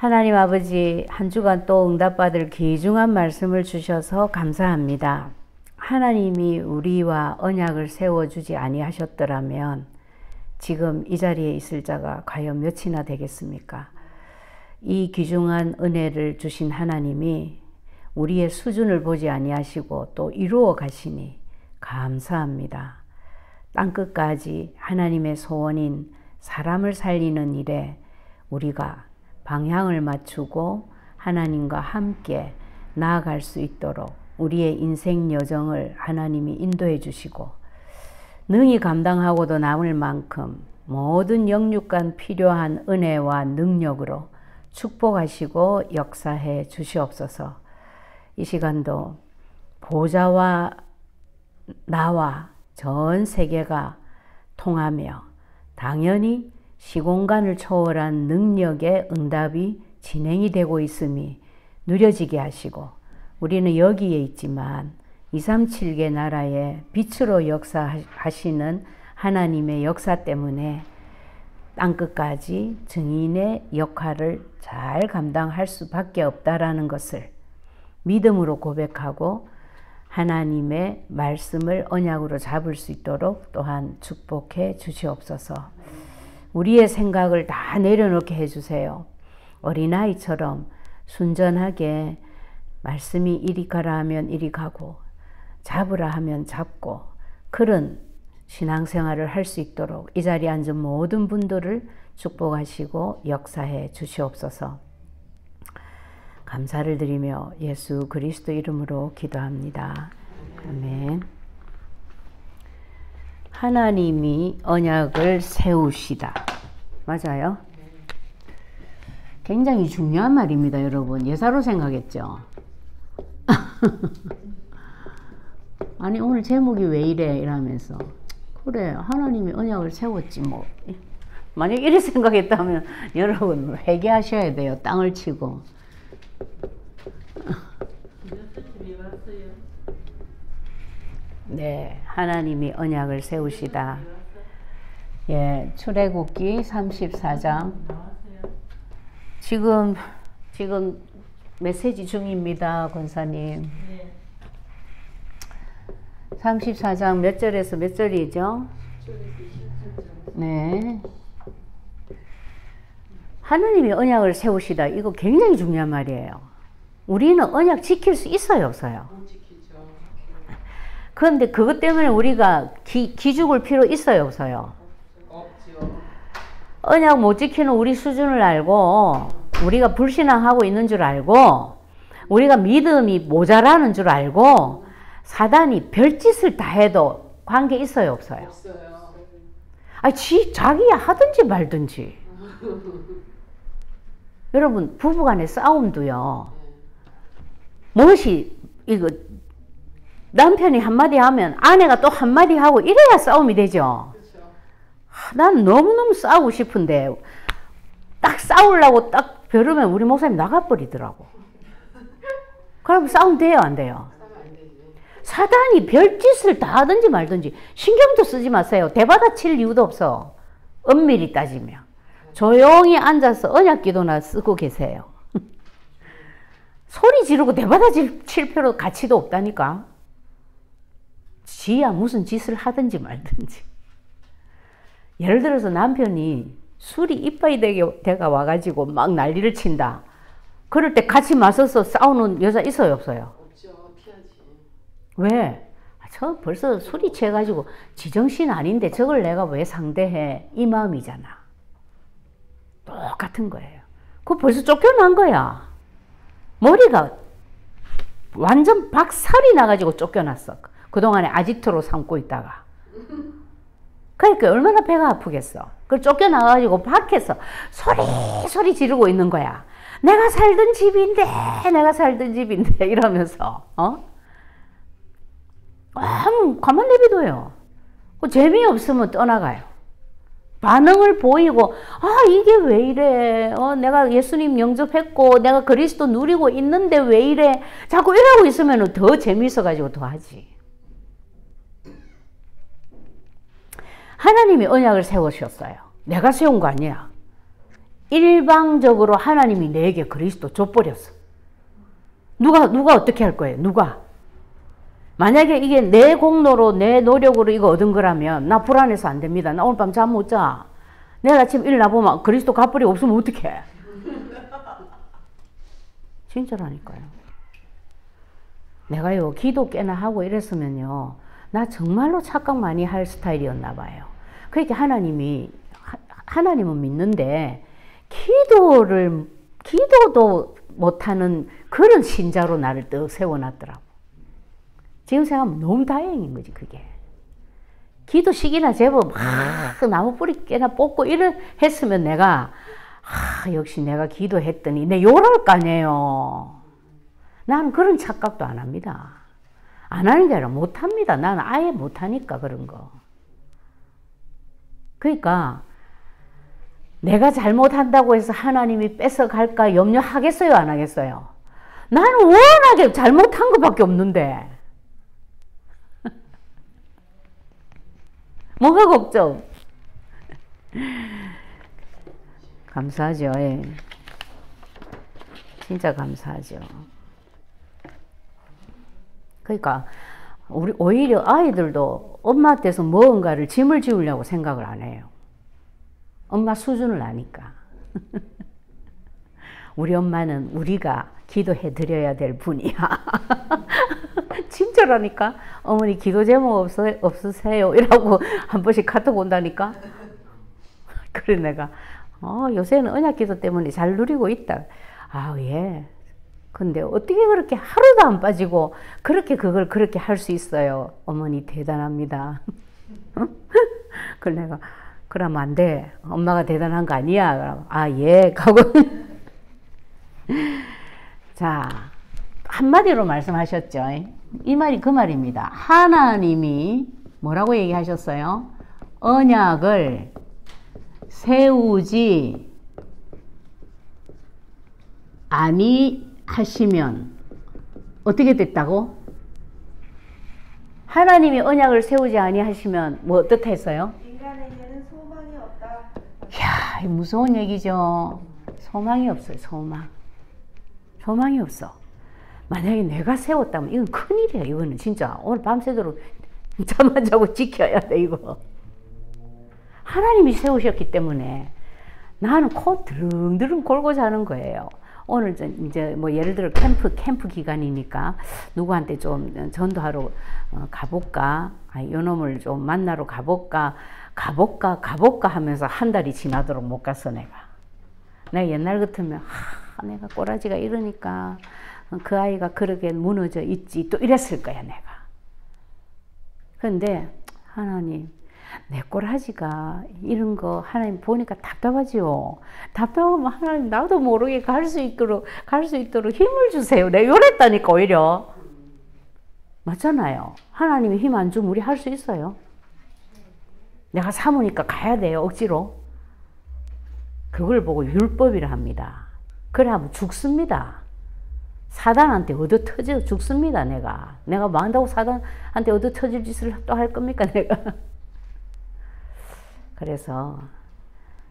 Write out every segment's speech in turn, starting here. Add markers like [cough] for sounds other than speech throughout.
하나님 아버지 한 주간 또 응답받을 귀중한 말씀을 주셔서 감사합니다. 하나님이 우리와 언약을 세워주지 아니하셨더라면 지금 이 자리에 있을 자가 과연 몇이나 되겠습니까? 이 귀중한 은혜를 주신 하나님이 우리의 수준을 보지 아니하시고 또 이루어 가시니 감사합니다. 땅끝까지 하나님의 소원인 사람을 살리는 일에 우리가 방향을 맞추고 하나님과 함께 나아갈 수 있도록 우리의 인생 여정을 하나님이 인도해 주시고 능히 감당하고도 남을 만큼 모든 영육간 필요한 은혜와 능력으로 축복하시고 역사해 주시옵소서. 이 시간도 보좌와 나와 전 세계가 통하며 당연히 시공간을 초월한 능력의 응답이 진행이 되고 있음이 누려지게 하시고 우리는 여기에 있지만 237개 나라의 빛으로 역사하시는 하나님의 역사 때문에 땅끝까지 증인의 역할을 잘 감당할 수밖에 없다라는 것을 믿음으로 고백하고 하나님의 말씀을 언약으로 잡을 수 있도록 또한 축복해 주시옵소서. 우리의 생각을 다 내려놓게 해주세요. 어린아이처럼 순전하게 말씀이 이리 가라 하면 이리 가고 잡으라 하면 잡고 그런 신앙생활을 할 수 있도록 이 자리에 앉은 모든 분들을 축복하시고 역사해 주시옵소서. 감사를 드리며 예수 그리스도 이름으로 기도합니다. 아멘. 하나님이 언약을 세우시다. 맞아요? 굉장히 중요한 말입니다, 여러분. 예사로 생각했죠? [laughs] 아니, 오늘 제목이 왜 이래? 이러면서. 그래, 하나님이 언약을 세웠지, 뭐. 만약 이렇게 [laughs] 생각했다면 여러분 회개하셔야 돼요. 땅을 치고. 네, 하나님이 언약을 세우시다. 예, 출애굽기 34장. 지금 지금 메시지 중입니다, 권사님. 34장 몇 절에서 몇 절이죠? 네. 하나님이 언약을 세우시다. 이거 굉장히 중요한 말이에요. 우리는 언약 지킬 수 있어요, 없어요? 그런데 그것 때문에 우리가 기, 기죽을 필요 있어요, 없어요? 언약 못 지키는 우리 수준을 알고 우리가 불신앙하고 있는 줄 알고 우리가 믿음이 모자라는 줄 알고 사단이 별짓을 다 해도 관계 있어요, 없어요? 아, 지 자기야 하든지 말든지. 여러분 부부간의 싸움도요. 무엇이 이거 남편이 한마디 하면 아내가 또 한마디 하고 이래야 싸움이 되죠. 난 너무너무 싸우고 싶은데 딱 싸우려고 딱 벼르면 우리 목사님 나가버리더라고. 그럼 싸움 돼요, 안 돼요? 사단이 별짓을 다 하든지 말든지 신경도 쓰지 마세요. 대받아 칠 이유도 없어. 엄밀히 따지면. 조용히 앉아서 언약 기도나 쓰고 계세요. [laughs] 소리 지르고 대받아 칠 필요 가치도 없다니까. 지야 무슨 짓을 하든지 말든지. 예를 들어서 남편이 술이 이빠이 되게 대가 와가지고 막 난리를 친다. 그럴 때 같이 맞서서 싸우는 여자 있어요, 없어요? 없죠. 피하지. 왜? 아, 저 벌써 술이 취해가지고 지정신 아닌데 저걸 내가 왜 상대해? 이 마음이잖아. 똑같은 거예요. 그 벌써 쫓겨난 거야. 머리가 완전 박살이 나가지고 쫓겨났어. 그동안에 아지트로 삼고 있다가. 그러니까 얼마나 배가 아프겠어. 그 쫓겨나가지고 밖에서 소리 소리 지르고 있는 거야. 내가 살던 집인데, 내가 살던 집인데, [laughs] 이러면서, 어? 아무, 가만 내비둬요. 그 재미 없으면 떠나가요. 반응을 보이고, 아, 이게 왜 이래? 어, 내가 예수님 영접했고, 내가 그리스도 누리고 있는데 왜 이래? 자꾸 이러고 있으면 더 재미있어 가지고 더 하지. 하나님이 언약을 세우셨어요. 내가 세운 거 아니야. 일방적으로 하나님이 내게 그리스도 줘버렸어. 누가 누가 어떻게 할 거예요? 누가? 만약에 이게 내 공로로 내 노력으로 이거 얻은 거라면 나 불안해서 안 됩니다. 나 오늘 밤 잠 못 자. 내일 아침 일어나 보면 그리스도 갚으리 없으면 어떡해? [laughs] 진짜라니까요. 내가요 기도 꽤나 하고 이랬으면요 나 정말로 착각 많이 할 스타일이었나 봐요. 그러니까 하나님이 하나님은 믿는데 기도를 기도도 못하는 그런 신자로 나를 떡 세워놨더라고. 지금 생각하면 너무 다행인 거지 그게. 기도식이나 제법 막 나무 뿌리 깨나 뽑고 이래 했으면 내가 아, 역시 내가 기도했더니 내 요럴 거 아니에요. 나는 그런 착각도 안 합니다. 안 하는 게 아니라 못 합니다. 나는 아예 못 하니까 그런 거. 그러니까 내가 잘못한다고 해서 하나님이 뺏어갈까 염려하겠어요? 안 하겠어요? 나는 워낙에 잘못한 것밖에 없는데. [laughs] 뭐가 걱정? [laughs] 감사하죠. 예. 진짜 감사하죠. 그러니까 우리 오히려 아이들도 엄마한테서 무언가를 짐을 지우려고 생각을 안 해요. 엄마 수준을 아니까. [laughs] 우리 엄마는 우리가 기도해 드려야 될 분이야. [laughs] 진짜라니까. 어머니 기도 제목 없어, 없으세요? 이라고 한 번씩 카톡 온다니까. [laughs] 그래 내가 어, 요새는 언약 기도 때문에 잘 누리고 있다. 아, 예. 근데 어떻게 그렇게 하루도 안 빠지고 그렇게 그걸 그렇게 할 수 있어요? 어머니 대단합니다. [laughs] 그래 내가 그러면 안 돼. 엄마가 대단한 거 아니야. 그럼 아, 예. 가고 [laughs] 자, 한마디로 말씀하셨죠. 이 말이 그 말입니다. 하나님이 뭐라고 얘기하셨어요? 언약을 세우지 아니 하시면 어떻게 됐다고? 하나님이 언약을 세우지 아니하시면 뭐 어떻다 했어요? 인간에게는 소망이 없다. 이야, 무서운 얘기죠. 소망이 없어요, 소망. 소망이 없어. 만약에 내가 세웠다면 이건 큰일이야, 이거는 진짜. 오늘 밤새도록 잠 안 자고 지켜야 돼, 이거. 하나님이 세우셨기 때문에 나는 코 드릉드릉 골고 자는 거예요. 오늘 이제 뭐 예를 들어 캠프 캠프 기간이니까 누구한테 좀 전도하러 어, 가볼까? 아, 요놈을 좀 만나러 가볼까? 가볼까? 가볼까 하면서 한 달이 지나도록 못 갔어 내가. 내가 옛날 같으면 하, 내가 꼬라지가 이러니까 그 아이가 그렇게 무너져 있지 또 이랬을 거야 내가. 그런데 하나님 내 꼬라지가 이런 거 하나님 보니까 답답하지요. 답답하면 하나님 나도 모르게 갈 수 있도록 갈 수 있도록 힘을 주세요. 내가 요랬다니까 오히려 맞잖아요. 하나님이 힘 안 주면 우리 할 수 있어요. 내가 사무니까 가야 돼요 억지로. 그걸 보고 율법이라 합니다. 그래 하면 죽습니다. 사단한테 얻어 터져 죽습니다 내가. 내가 뭐 한다고 사단한테 얻어 터질 짓을 또 할 겁니까 내가. 그래서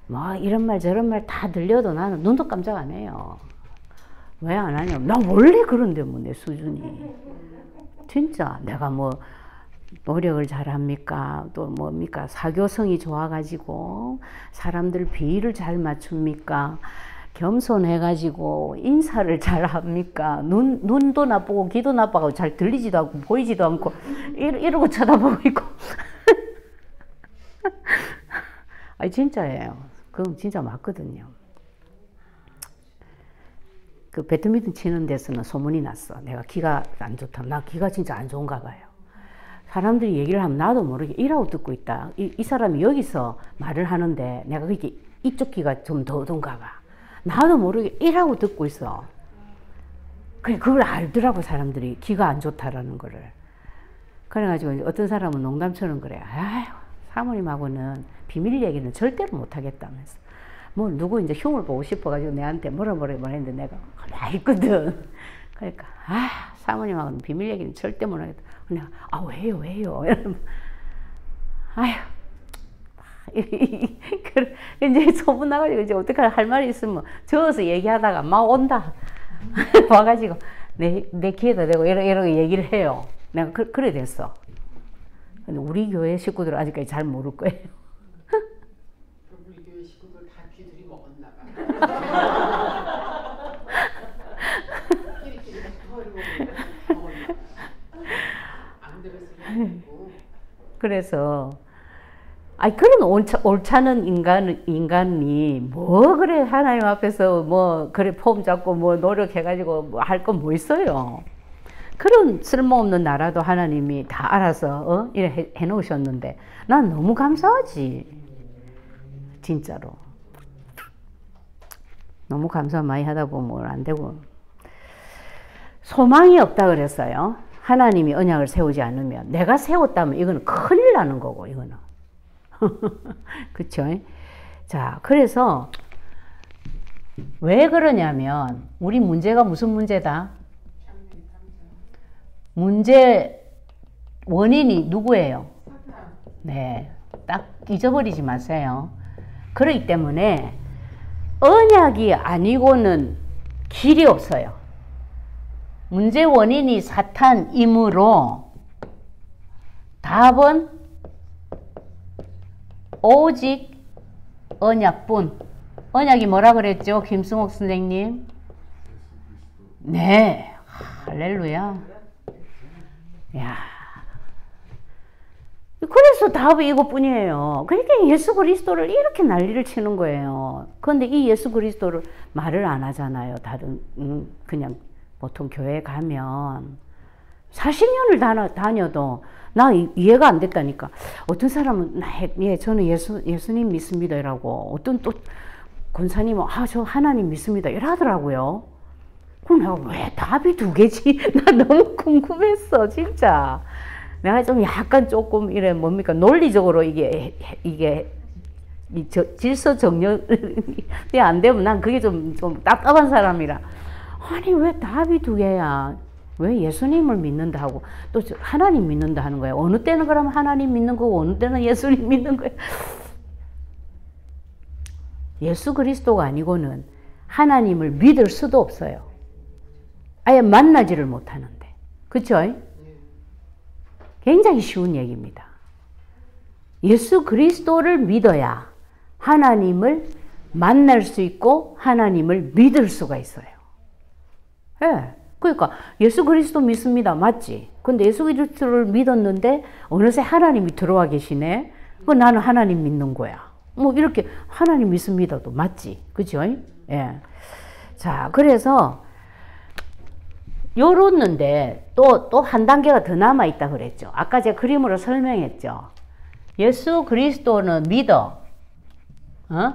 뭐 이런 말 저런 말 다 들려도 나는 눈도 깜짝 안 해요. 왜 안 하냐면 나 원래 그런데 뭐 내 수준이 진짜 내가 뭐 노력을 잘합니까? 또 뭡니까? 사교성이 좋아가지고 사람들 비위를 잘 맞춥니까? 겸손해가지고 인사를 [laughs] 잘 합니까? 눈, 눈도 나쁘고 귀도 나빠고 잘 들리지도 않고 보이지도 않고 이러, 고 쳐다보고 있고 [laughs] 아니 진짜예요. 그건 진짜 맞거든요. 그 배드민턴 치는 데서는 소문이 났어. 내가 기가 안 좋다. 나 기가 진짜 안 좋은가 봐요. 사람들이 얘기를 하면 나도 모르게 이라고 듣고 있다. 이, 이 사람이 여기서 말을 하는데 내가 그게 이쪽 귀가 좀 더던가 봐. 나도 모르게 이라고 듣고 있어. 그래, 그걸 알더라고, 사람들이. 기가 안 좋다라는 거를. 그래가지고 어떤 사람은 농담처럼 그래. 아휴, 사모님하고는 비밀 얘기는 절대로 못 하겠다면서. 뭐 누구 이제 흉을 보고 싶어가지고 내한테 뭐라 말했는데 내가 알거든. [laughs] 그러니까 아 사모님하고는 비밀 얘기는 절대 못 하겠다. 내가 아 왜요 왜요 [laughs] 이러면 아휴 [laughs] 이제 소문 나가지고 이제 어떻게 할 말이 있으면 저어서 얘기하다가 막 온다. 와가지고 내, 내 귀에다 대고 이러, 이러고 얘기를 해요. 내가 그, 그래 됐어. 근데 우리 교회 식구들은 아직까지 잘 모를 거예요. [laughs] 그래서 아니 그런 옳자, 옳다는 인간 인간이 뭐 그래 하나님 앞에서 뭐 그래 폼 잡고 뭐 노력해 가지고 뭐 할건 뭐 있어요. 그런 쓸모없는 나라도 하나님이 다 알아서 어? 이래 해, 해 놓으셨는데 난 너무 감사하지 진짜로 너무 감사 많이 하다 보면 안 되고 소망이 없다 그랬어요. 하나님이 언약을 세우지 않으면 내가 세웠다면 이거는 큰일 나는 거고 이거는 [laughs] 그쵸? 자 그래서 왜 그러냐면 우리 문제가 무슨 문제다? 문제 원인이 누구예요? 네, 딱 잊어버리지 마세요. 그렇기 때문에 언약이 아니고는 길이 없어요. 문제 원인이 사탄이므로 답은 오직 언약뿐. 언약이 뭐라 그랬죠? 김승옥 선생님? 네. 할렐루야. 야. 그래서 답이 이것뿐이에요. 그러니까 예수 그리스도를 이렇게 난리를 치는 거예요. 그런데 이 예수 그리스도를 말을 안 하잖아요. 다른 음, 그냥 보통 교회 가면 40년을 다녀도 나 이해가 안 됐다니까. 어떤 사람은 예, 저는 예수 예수님 믿습니다라고 어떤 또 권사님은 아, 저 하나님 믿습니다. 이러더라고요. 그럼 내가 왜 답이 두 개지? [laughs] 나 너무 궁금했어, 진짜. 내가 좀 약간 조금 이래 뭡니까 논리적으로 이게 이게 이 저, 질서 정렬이 안 되면 난 그게 좀 좀 답답한 사람이라 아니 왜 답이 두 개야? 왜 예수님을 믿는다 하고 또 하나님 믿는다 하는 거예요? 어느 때는 그러면 하나님 믿는 거고 어느 때는 예수님 믿는 거예요? 예수 그리스도가 아니고는 하나님을 믿을 수도 없어요. 아예 만나지를 못하는데. 그쵸? 굉장히 쉬운 얘기입니다. 예수 그리스도를 믿어야 하나님을 만날 수 있고 하나님을 믿을 수가 있어요. 예. 네. 그러니까 예수 그리스도 믿습니다. 맞지? 근데 예수 그리스도를 믿었는데 어느새 하나님이 들어와 계시네. 그 나는 하나님 믿는 거야. 뭐 이렇게 하나님 믿습니다도 맞지. 그죠? 예. 자, 그래서 요렇는데 또 또 한 단계가 더 남아 있다 그랬죠. 아까 제가 그림으로 설명했죠. 예수 그리스도는 믿어. 어?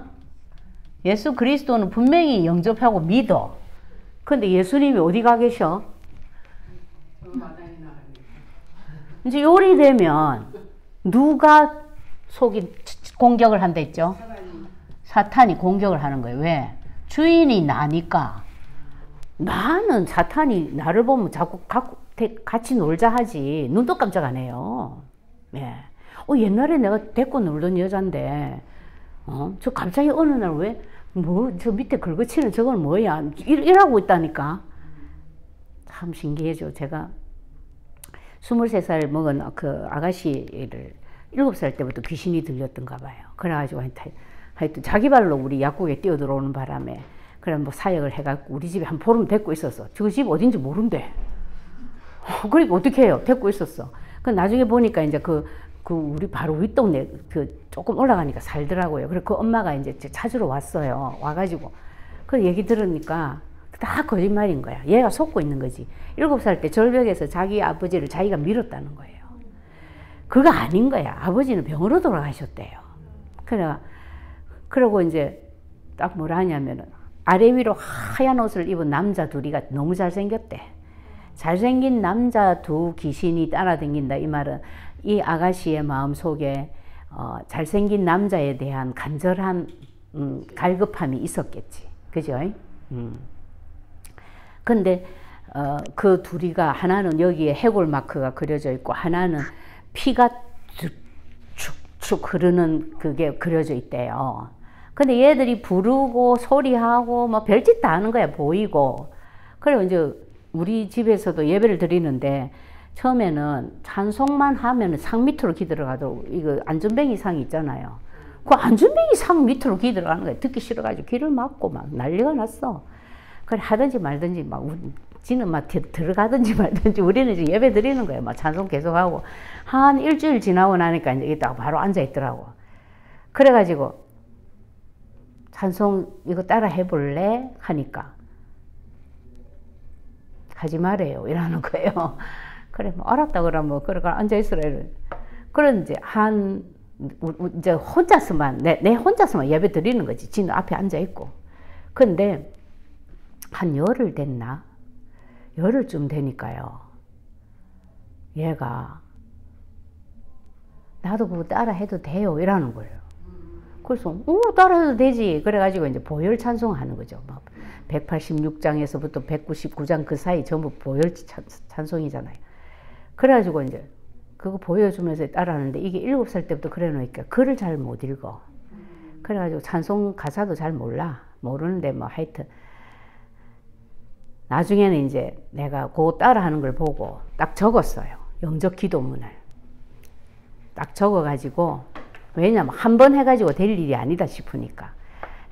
예수 그리스도는 분명히 영접하고 믿어. 근데 예수님이 어디 가 계셔? 이제 요리 되면 누가 속이 공격을 한다 했죠? 사탄이 공격을 하는 거예요. 왜? 주인이 나니까. 나는 사탄이 나를 보면 자꾸 같이 놀자 하지. 눈도 깜짝 안 해요. 예. 어, 옛날에 내가 데리고 놀던 여잔데, 어, 저 갑자기 어느 날 왜, 뭐, 저 밑에 긁어치는 저건 뭐야. 일, 이라고 있다니까. 참 신기해죠. 제가 23살 먹은 그 아가씨를 7살 때부터 귀신이 들렸던가 봐요. 그래가지고 하여튼 자기 발로 우리 약국에 뛰어들어오는 바람에 그래 뭐 사역을 해갖고 우리 집에 한 보름 데리고 있었어. 저 집 어딘지 모른대. [laughs] 어, 그러니까 어떻게 해요? 데리고 있었어. 그 나중에 보니까 이제 그, 그 우리 바로 윗동네 그 조금 올라가니까 살더라고요. 그래 그 엄마가 이제 찾으러 왔어요. 와가지고 그 얘기 들으니까 다 거짓말인 거야. 얘가 속고 있는 거지. 일곱 살 때 절벽에서 자기 아버지를 자기가 밀었다는 거예요. 그거 아닌 거야. 아버지는 병으로 돌아가셨대요. 그래, 그러고 이제 딱 뭐라 하냐면은 아래 위로 하얀 옷을 입은 남자 둘이가 너무 잘생겼대. 잘생긴 남자 두 귀신이 따라다닌다. 이 말은 이 아가씨의 마음 속에 어, 잘생긴 남자에 대한 간절한 음, 갈급함이 있었겠지. 그죠? 음. 근데 어, 그 둘이가 하나는 여기에 해골 마크가 그려져 있고 하나는 피가 쭉 흐르는 그게 그려져 있대요. 근데 얘들이 부르고 소리하고 뭐 별짓 다 하는 거야 보이고. 그리고 이제 우리 집에서도 예배를 드리는데 처음에는 찬송만 하면 상 밑으로 기들어가도 이거 안전뱅이 상이 있잖아요. 그 안전뱅이 상 밑으로 기들어가는 거야. 듣기 싫어가지고 귀를 막고 막 난리가 났어. 그래 하든지 말든지 막 지는 막 들어가든지 [laughs] 말든지 우리는 이제 예배 드리는 거예요. 막 찬송 계속하고 한 일주일 지나고 나니까 이제 이따 바로 앉아 있더라고. 그래가지고 찬송 이거 따라 해볼래 하니까 하지 말아요 이러는 거예요. [laughs] 그래 뭐 알았다 그러면 뭐 그래 앉아 있으라 이래. 그런 이제 한 이제 혼자서만 내, 내 혼자서만 예배 드리는 거지. 지는 앞에 앉아 있고. 근데 한 열흘 됐나? 열흘쯤 되니까요. 얘가 나도 그거 따라 해도 돼요 이러는 거예요. 그래서 어 따라 해도 되지. 그래가지고 이제 보혈 찬송하는 거죠. 막 186장에서부터 199장 그 사이 전부 보혈 찬송이잖아요. 그래가지고 이제 그거 보여주면서 따라하는데 이게 일곱 살 때부터 그래 놓으니까 글을 잘 못 읽어. 그래가지고 찬송 가사도 잘 몰라. 모르는데 뭐 하여튼 나중에는 이제 내가 그 따라하는 걸 보고 딱 적었어요. 영적 기도문을. 딱 적어가지고, 왜냐면 한 번 해가지고 될 일이 아니다 싶으니까.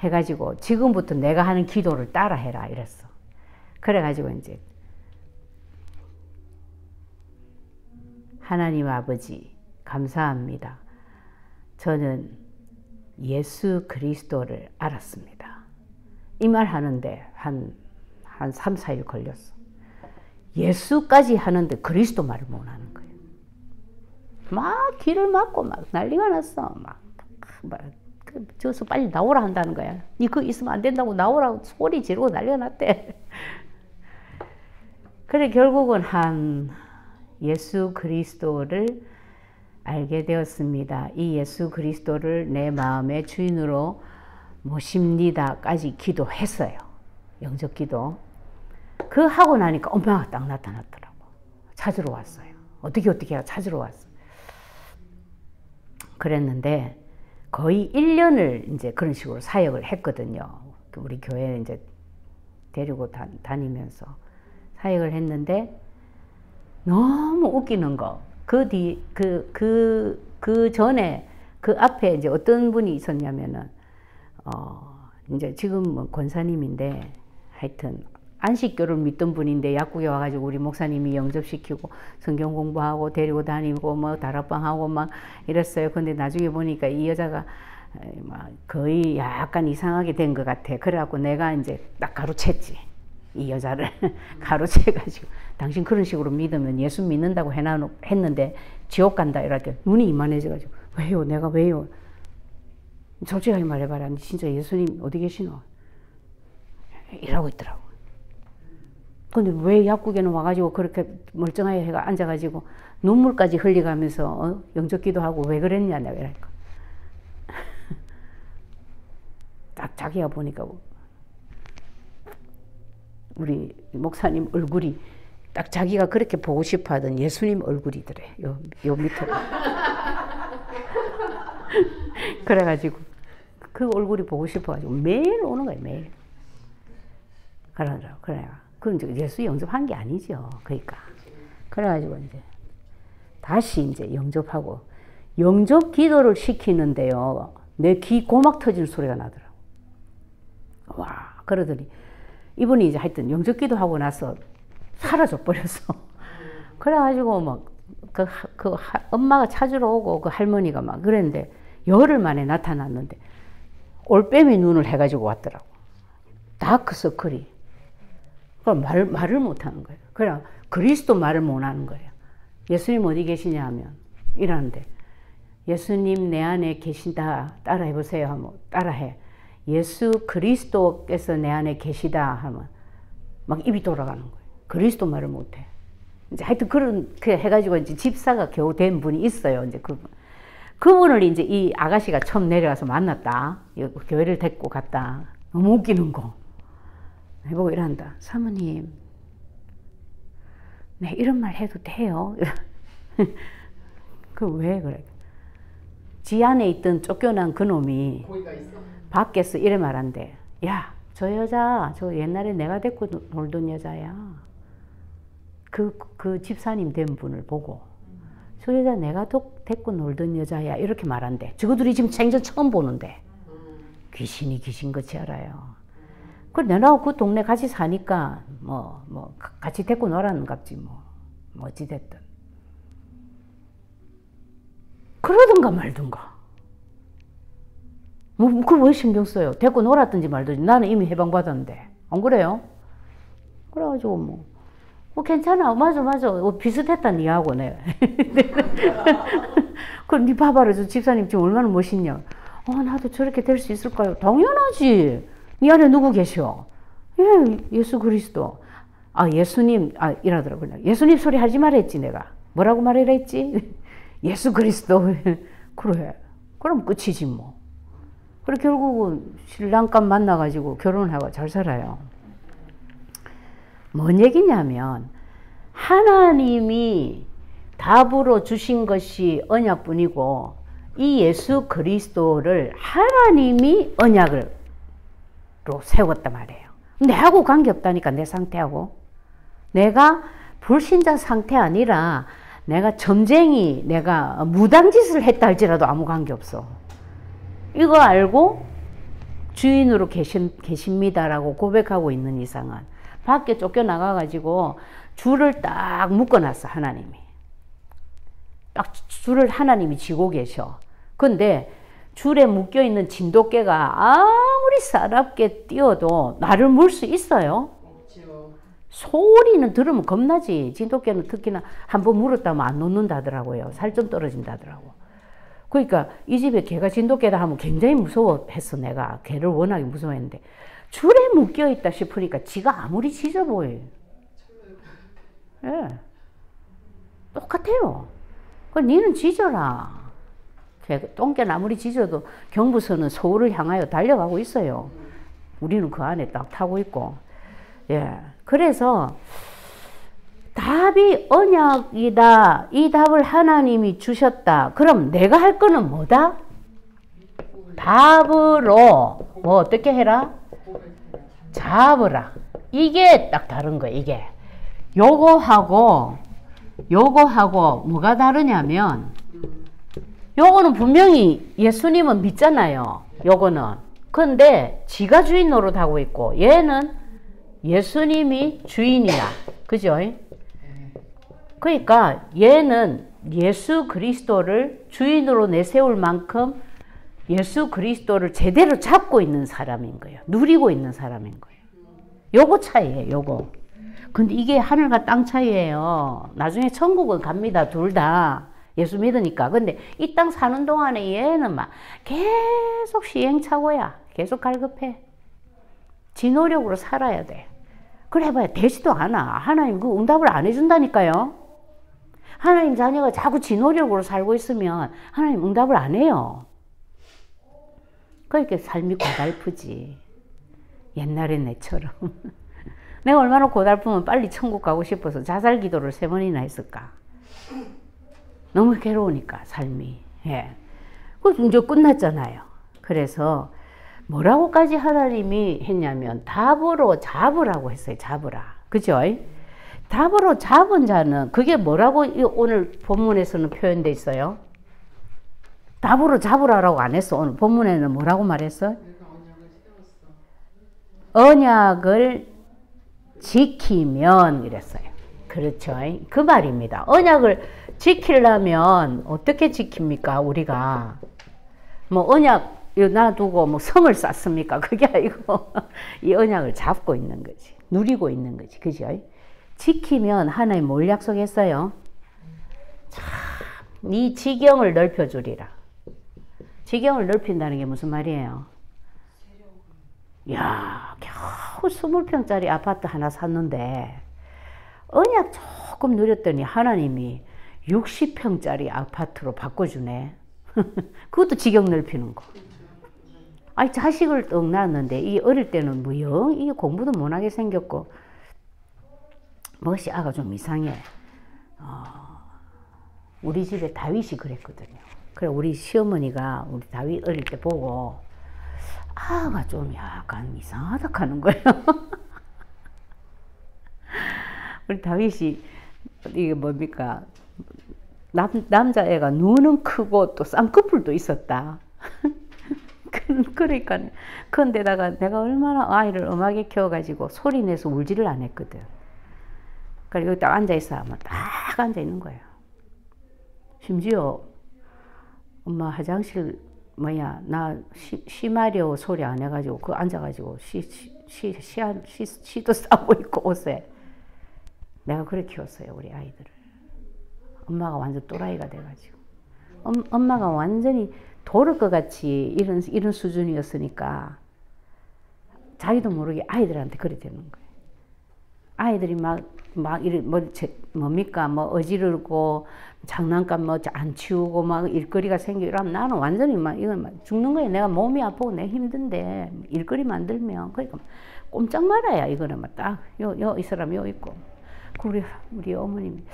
해가지고 지금부터 내가 하는 기도를 따라 해라 이랬어. 그래가지고 이제 하나님 아버지 감사합니다. 저는 예수 그리스도를 알았습니다. 이 말 하는데 한, 한 3, 4일 걸렸어. 예수까지 하는데 그리스도 말을 못 하는 거예요. 막 귀를 막고 막 난리가 났어. 막, 막 저서 빨리 나오라 한다는 거야. 니그 있으면 안 된다고 나오라고 소리 지르고 난리가 났대. [laughs] 그래 결국은 한 예수 그리스도를 알게 되었습니다. 이 예수 그리스도를 내 마음의 주인으로 모십니다까지 기도했어요. 영적 기도. 그 하고 나니까 엄마가 딱 나타났더라고. 찾으러 왔어요. 어떻게 어떻게 찾으러 왔어. 그랬는데 거의 1년을 이제 그런 식으로 사역을 했거든요. 우리 교회에 이제 데리고 다, 다니면서 사역을 했는데 너무 웃기는 거. 그 뒤, 그, 그, 그 전에 그 앞에 이제 어떤 분이 있었냐면은, 어, 이제 지금 뭐 권사님인데 하여튼 안식교를 믿던 분인데 약국에 와가지고 우리 목사님이 영접시키고 성경 공부하고 데리고 다니고 뭐 다락방하고 막 이랬어요. 근데 나중에 보니까 이 여자가 막 거의 약간 이상하게 된 것 같아. 그래갖고 내가 이제 딱 가로챘지. 이 여자를 [laughs] 가로채가지고 당신 그런 식으로 믿으면 예수 믿는다고 해놔 했는데 지옥 간다 이럴 눈이 이만해져가지고 왜요? 내가 왜요? 솔직하게 말해봐라. 진짜 예수님 어디 계시노? 이러고 있더라고. 근데 왜 약국에는 와가지고 그렇게 멀쩡하게 해가 앉아가지고 눈물까지 흘리가면서 어? 영적 기도하고 왜 그랬냐 내가 이러니까 [laughs] 딱 자기가 보니까 우리 목사님 얼굴이 딱 자기가 그렇게 보고 싶어 하던 예수님 얼굴이더래. 요, 요 밑으로. [laughs] 그래가지고 그 얼굴이 보고 싶어가지고 매일 오는 거예요, 매일. 그러더라고. 그래. 그건 이제 예수 영접한 게 아니죠. 그러니까. 그래가지고 이제 다시 이제 영접하고 영접 기도를 시키는데요. 내 귀 고막 터지는 소리가 나더라고. 와, 그러더니 이분이 이제 하여튼 영접 기도하고 나서 사라져 버렸어. [laughs] 그래가지고 막, 그, 그, 엄마가 찾으러 오고 그 할머니가 막 그랬는데 열흘 만에 나타났는데 올빼미 눈을 해가지고 왔더라고. 다크서클이. 그럼 말, 말을 못 하는 거예요. 그냥 그리스도 말을 못 하는 거예요. 예수님 어디 계시냐 하면 이러는데 예수님 내 안에 계신다 따라해 보세요 하면 따라해. 예수 그리스도께서 내 안에 계시다 하면 막 입이 돌아가는 거예요. 그리스도 말을 못해. 이제 하여튼 그런, 그 해가지고 이제 집사가 겨우 된 분이 있어요. 이제 그 그분을 이제 이 아가씨가 처음 내려가서 만났다. 교회를 데리고 갔다. 너무 웃기는 거. 해보고 이런다. 사모님, 네, 이런 말 해도 돼요? [laughs] 그 왜 그래? 지 안에 있던 쫓겨난 그놈이. 밖에서 이래 말한대. 야, 저 여자, 저 옛날에 내가 데리고 노- 놀던 여자야. 그, 그 집사님 된 분을 보고. 저 여자 내가 도- 데리고 놀던 여자야. 이렇게 말한대. 저거들이 지금 생전 처음 보는데. 음. 귀신이 귀신 같이 알아요. 그 내가 그 동네 같이 사니까 뭐, 뭐, 가- 같이 데리고 놀았는 갑지 뭐. 뭐 어찌 됐든. 그러든가 말든가. 뭐, 그왜 신경 써요? 데리고 놀았든지 말든지 나는 이미 해방받았는데. 안 그래요? 그래가지고 뭐, 뭐 괜찮아. 맞아, 맞아. 어, 비슷했다, 니하고 내. 그럼 니 봐봐라. 저 집사님 지금 얼마나 멋있냐. 어, 나도 저렇게 될 수 있을까요? 당연하지. 니 안에 누구 계셔? 예, 예수 그리스도. 아, 예수님, 아, 이러더라고요. 예수님 소리 하지 말했지, 내가. 뭐라고 말해라 했지? [laughs] 예수 그리스도. [laughs] 그래. 그럼 끝이지, 뭐. 그래, 결국은 신랑감 만나가지고 결혼하고 잘 살아요. 뭔 얘기냐면, 하나님이 답으로 주신 것이 언약뿐이고, 이 예수 그리스도를 하나님이 언약으 로 세웠단 말이에요. 내하고 관계없다니까, 내 상태하고. 내가 불신자 상태 아니라 내가 점쟁이, 내가 무당짓을 했다 할지라도 아무 관계없어. 이거 알고 주인으로 계신, 계십니다라고 고백하고 있는 이상은 밖에 쫓겨나가가지고 줄을 딱 묶어놨어, 하나님이. 딱 줄을 하나님이 쥐고 계셔. 근데 줄에 묶여 있는 진돗개가 아무리 사납게 뛰어도 나를 물 수 있어요. 없죠. 소리는 들으면 겁나지. 진돗개는 특히나 한 번 물었다면 안 놓는다더라고요. 살 좀 떨어진다더라고. 그러니까 이 집에 개가 진돗개다 하면 굉장히 무서워했어 내가. 개를 워낙에 무서워했는데 줄에 묶여 있다 싶으니까 지가 아무리 짖어 보여. 예. 똑같아요. 그 니는 짖어라. 개, 똥개는 아무리 짖어도 경부선은 서울을 향하여 달려가고 있어요. 우리는 그 안에 딱 타고 있고. 예. 그래서 답이 언약이다. 이 답을 하나님이 주셨다. 그럼 내가 할 거는 뭐다? 답으로 뭐 어떻게 해라? 잡으라. 이게 딱 다른 거야, 이게. 요거하고 요거하고 뭐가 다르냐면 요거는 분명히 예수님은 믿잖아요. 요거는. 근데 지가 주인 노릇하고 있고 얘는 예수님이 주인이야. 그죠? 그러니까 얘는 예수 그리스도를 주인으로 내세울 만큼 예수 그리스도를 제대로 잡고 있는 사람인 거예요. 누리고 있는 사람인 거예요. 요거 차이예요, 요거. 근데 이게 하늘과 땅 차이예요. 나중에 천국은 갑니다, 둘 다. 예수 믿으니까. 근데 이 땅 사는 동안에 얘는 막 계속 시행착오야. 계속 갈급해. 지 노력으로 살아야 돼. 그래 봐야 되지도 않아. 하나님 그 응답을 안 해준다니까요. 하나님 자녀가 자꾸 지 노력으로 살고 있으면 하나님 응답을 안 해요. 그러니까 삶이 고달프지. 옛날의 내처럼. [laughs] 내가 얼마나 고달프면 빨리 천국 가고 싶어서 자살 기도를 세 번이나 했을까. 너무 괴로우니까, 삶이. 예. 그 이제 끝났잖아요. 그래서 뭐라고까지 하나님이 했냐면 답으로 잡으라고 했어요. 잡으라. 그죠? 답으로 잡은 자는 그게 뭐라고 오늘 본문에서는 표현돼 있어요? 답으로 잡으라라고 안 했어. 오늘 본문에는 뭐라고 말했어? 언약을 지키면 이랬어요. 그렇죠. 그 말입니다. 언약을 지키려면 어떻게 지킵니까? 우리가 뭐 언약 놔두고 뭐 성을 쌓습니까? [laughs] 그게 아니고 이 언약을 잡고 있는 거지. 누리고 있는 거지. 그죠? 지키면 하나님 뭘 약속했어요? 참, 네 지경을 넓혀주리라. 지경을 넓힌다는 게 무슨 말이에요? 야, 겨우 20평짜리 아파트 하나 샀는데, 언약 조금 누렸더니 하나님이 60평짜리 아파트로 바꿔주네. [laughs] 그것도 지경 넓히는 거. 아니, 자식을 떡 낳았는데, 이 어릴 때는 뭐 영, 이 공부도 못하게 생겼고, 멋이 아가 좀 이상해. 어, 우리 집에 다윗이 그랬거든요. 그래 우리 시어머니가 우리 다윗 어릴 때 보고 아가 좀 약간 이상하다 하는 거예요. [laughs] 우리 다윗이 이게 뭡니까 남, 남자애가 눈은 크고 또 쌍꺼풀도 있었다. [laughs] 그러니까 그런데다가 내가 얼마나 아이를 음악에 키워가지고 소리 내서 울지를 안 했거든. 여기 딱 앉아 있어 하면 딱 앉아 있는 거예요. 심지어 엄마 화장실 뭐야 나 시, 시마려 소리 안 해가지고 그 앉아가지고 시시 시 시, 시도 싸고 있고 옷에 내가 그렇게 키웠어요 우리 아이들을. 엄마가 완전 또라이가 돼가지고 엄, 엄마가 완전히 도를 것 같이 이런 이런 수준이었으니까 자기도 모르게 아이들한테 그래 되는 거예요. 아이들이 막 막 이래 뭐 제, 뭡니까 뭐 어지르고 장난감 뭐 안 치우고 막 일거리가 생기고 이러면 나는 완전히 막 이건 막 죽는 거예요. 내가 몸이 아프고 내 힘든데 일거리 만들면 그러니까 꼼짝 말아야 이거는 막딱요 요 이 사람 요 있고 그 우리 우리 어머님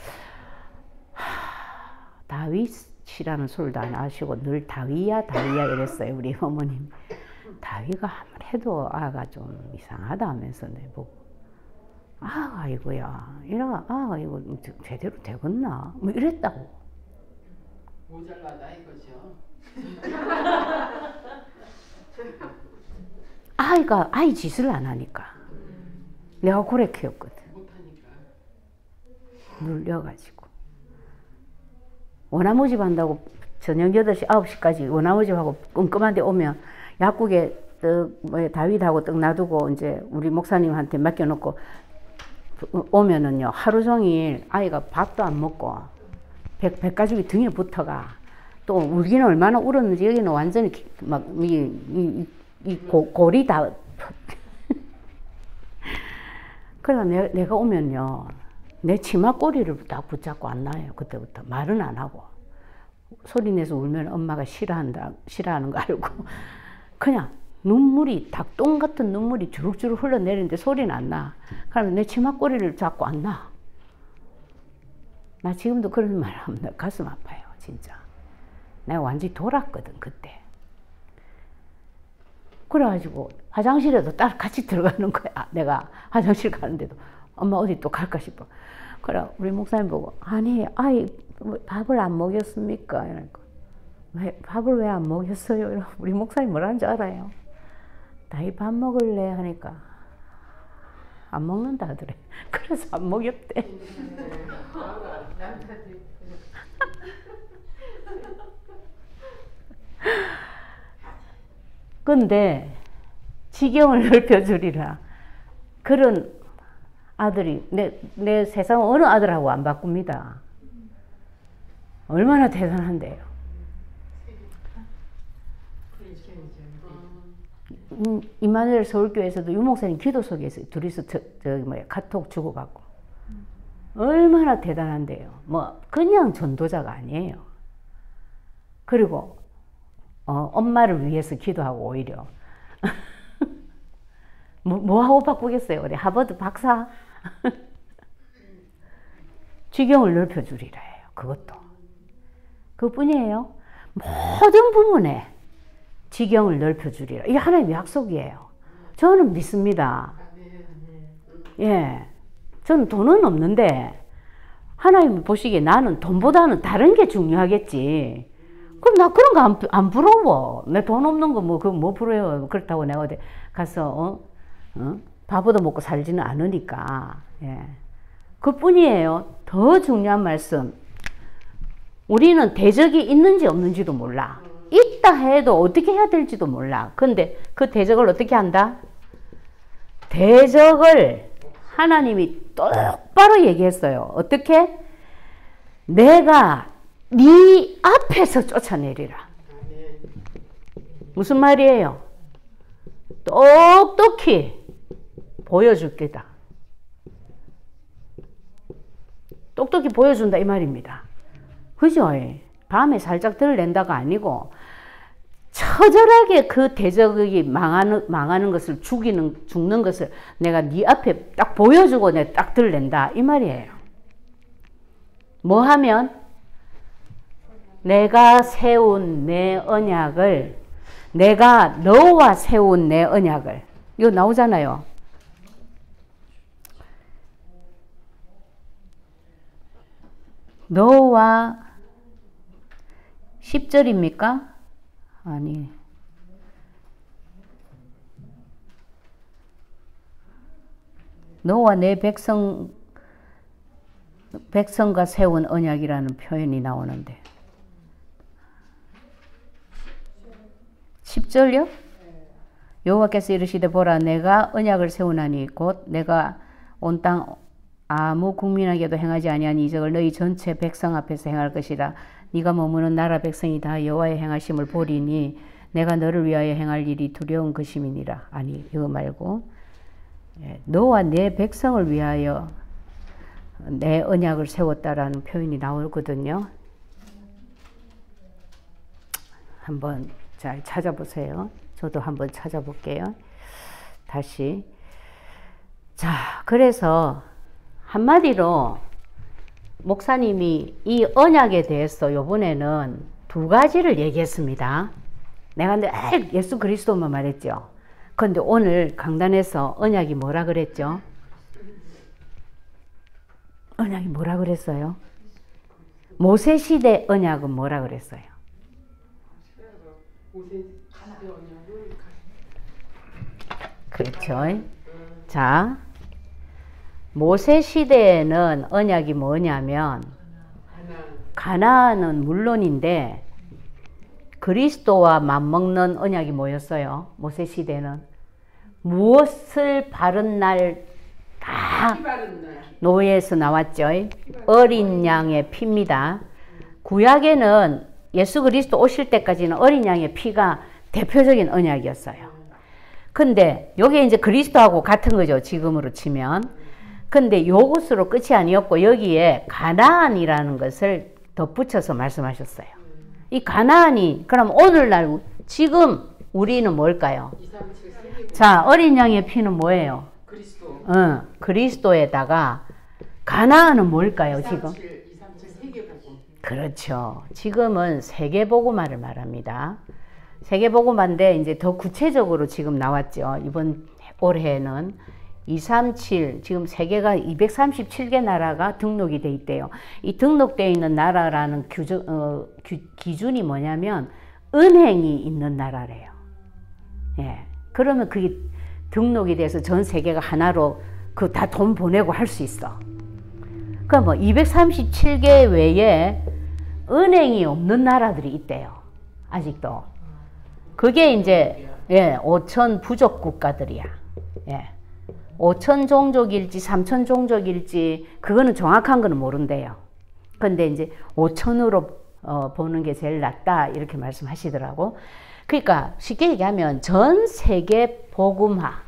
이 다윗이라는 소리도 안 하시고 늘 다윗야 다윗야 이랬어요 우리 어머님 다윗가 아무래도 아가 좀 이상하다 하면서 내보고 아가 이거야. 이라 아가 이거 제대로 되겠나? 뭐 이랬다고. 모자라다 이거죠. [laughs] 아이가 아이 짓을 안 하니까. 내가 고래 키웠거든. 눌려가지고 원나무집 한다고 저녁 8시 9시까지 원나무집 하고 끔끔한데 오면 약국에 떡뭐 다윗하고 떡 놔두고 이제 우리 목사님한테 맡겨놓고 오면은요 하루 종일 아이가 밥도 안 먹고 백, 백가죽이 등에 붙어가. 또 울기는 얼마나 울었는지 여기는 완전히 막 이 이, 이 고, 골이 다 [laughs] 그래서 내, 내가 오면요 내 치마 꼬리를 딱 붙잡고 안 나요 그때부터 말은 안 하고 소리 내서 울면 엄마가 싫어한다 싫어하는 거 알고 [laughs] 그냥 눈물이 닭똥 같은 눈물이 주룩주룩 흘러내리는데 소리는 안 나. 그러면 내 치마 꼬리를 잡고 안 나. 나 지금도 그런 말 하면 가슴 아파요, 진짜. 내가 완전히 돌았거든, 그때. 그래가지고 화장실에도 따라 같이 들어가는 거야. 내가 화장실 가는데도 엄마 어디 또 갈까 싶어. 그래 우리 목사님 보고 아니 아이 밥을 안 먹였습니까? 이러니까 왜 밥을 왜 안 먹였어요? 우리 목사님 뭐라는 줄 알아요? 나이 밥 먹을래 하니까 안 먹는다 하더래. [laughs] 그래서 안 먹였대. [laughs] 근데 지경을 [laughs] 넓혀주리라. 그런 아들이 내, 내 세상 어느 아들하고 안 바꿉니다. 얼마나 대단한데요. 음, 이마누엘 서울교회에서도 유목사님 기도 속에서 둘이서 저, 저 뭐야 카톡 주고받고 얼마나 대단한데요. 뭐 그냥 전도자가 아니에요. 그리고 어, 엄마를 위해서 기도하고 오히려 [laughs] 뭐, 뭐 하고 바꾸겠어요? 우리 하버드 박사 [laughs] 지경을 넓혀주리라 해요. 그것도 그뿐이에요. 모든 부분에 지경을 넓혀주리라. 이게 하나님의 약속이에요. 저는 믿습니다. 예. 저는 돈은 없는데, 하나님 보시기에 나는 돈보다는 다른 게 중요하겠지. 그럼 나 그런 거 안, 안 부러워. 내 돈 없는 거 뭐, 그뭐 부러워요. 그렇다고 내가 어디 가서, 어? 어? 밥얻어 먹고 살지는 않으니까. 예. 그 뿐이에요. 더 중요한 말씀. 우리는 대적이 있는지 없는지도 몰라. 있다 해도 어떻게 해야 될지도 몰라. 근데 그 대적을 어떻게 한다? 대적을 하나님이 똑바로 얘기했어요. 어떻게? 내가 네 앞에서 쫓아내리라. 무슨 말이에요? 똑똑히 보여줄 게다. 똑똑히 보여준다 이 말입니다. 그죠? 밤에 살짝 들낸다가 아니고 처절하게 그 대적이 망하는 망하는 것을 죽이는 죽는 것을 내가 네 앞에 딱 보여주고 내딱 들낸다 이 말이에요. 뭐 하면 내가 세운 내 언약을 내가 너와 세운 내 언약을 이거 나오잖아요. 너와 10절입니까? 아니. 너와 내 백성 백성과 세운 언약이라는 표현이 나오는데 10절요? 여호와께서 이르시되 보라 내가 언약을 세우나니 곧 내가 온 땅 아무 국민에게도 행하지 아니한 이적을 너희 전체 백성 앞에서 행할 것이라 네가 머무는 나라 백성이 다 여호와의 행하심을 보리니 내가 너를 위하여 행할 일이 두려운 것임이니라 아니 이거 말고 예, 너와 내 백성을 위하여 내 언약을 세웠다라는 표현이 나오거든요. 한번 잘 찾아보세요. 저도 한번 찾아볼게요. 다시. 자, 그래서 한마디로 목사님이 이 언약에 대해서 요번에는 두 가지를 얘기했습니다. 내가 근데 예수 그리스도만 말했죠. 근데 오늘 강단에서 언약이 뭐라 그랬죠? 언약이 뭐라 그랬어요? 모세 시대 언약은 뭐라 그랬어요? 그렇죠. 자, 모세 시대에는 언약이 뭐냐면 가나안은 물론인데 그리스도와 맞먹는 언약이 뭐였어요? 모세 시대는 무엇을 바른 날 노예에서 나왔죠. 어린 양의 피입니다. 구약에는 예수 그리스도 오실 때까지는 어린 양의 피가 대표적인 언약이었어요. 근데 요게 이제 그리스도하고 같은 거죠. 지금으로 치면. 근데 요것으로 끝이 아니었고 여기에 가나안이라는 것을 덧붙여서 말씀하셨어요. 이 가나안이 그럼 오늘날 지금 우리는 뭘까요? 2, 3, 7, 세계 자, 어린 양의 피는 뭐예요? 그리스도 어, 그리스도에다가 가나안은 뭘까요, 2, 3, 지금? 7, 2, 3, 7 세계 복음 그렇죠. 지금은 세계보고마를 말합니다. 세계보고마인데 이제 더 구체적으로 지금 나왔죠. 이번 올해는 237 지금 세계가 237개 나라가 등록이 돼 있대요. 이 등록되어 있는 나라라는 규정, 어, 규, 기준이 뭐냐면 은행이 있는 나라래요. 예. 그러면 그게 등록이 돼서 전 세계가 하나로 그 다 돈 보내고 할 수 있어. 그럼 뭐 237개 외에 은행이 없는 나라들이 있대요. 아직도. 그게 이제 예, 5천 부족 국가들이야. 예. 5천 종족일지 3천 종족일지 그거는 정확한 거는 모른대요. 근데 이제 5천으로 어, 보는 게 제일 낫다 이렇게 말씀하시더라고. 그러니까 쉽게 얘기하면 전 세계 복음화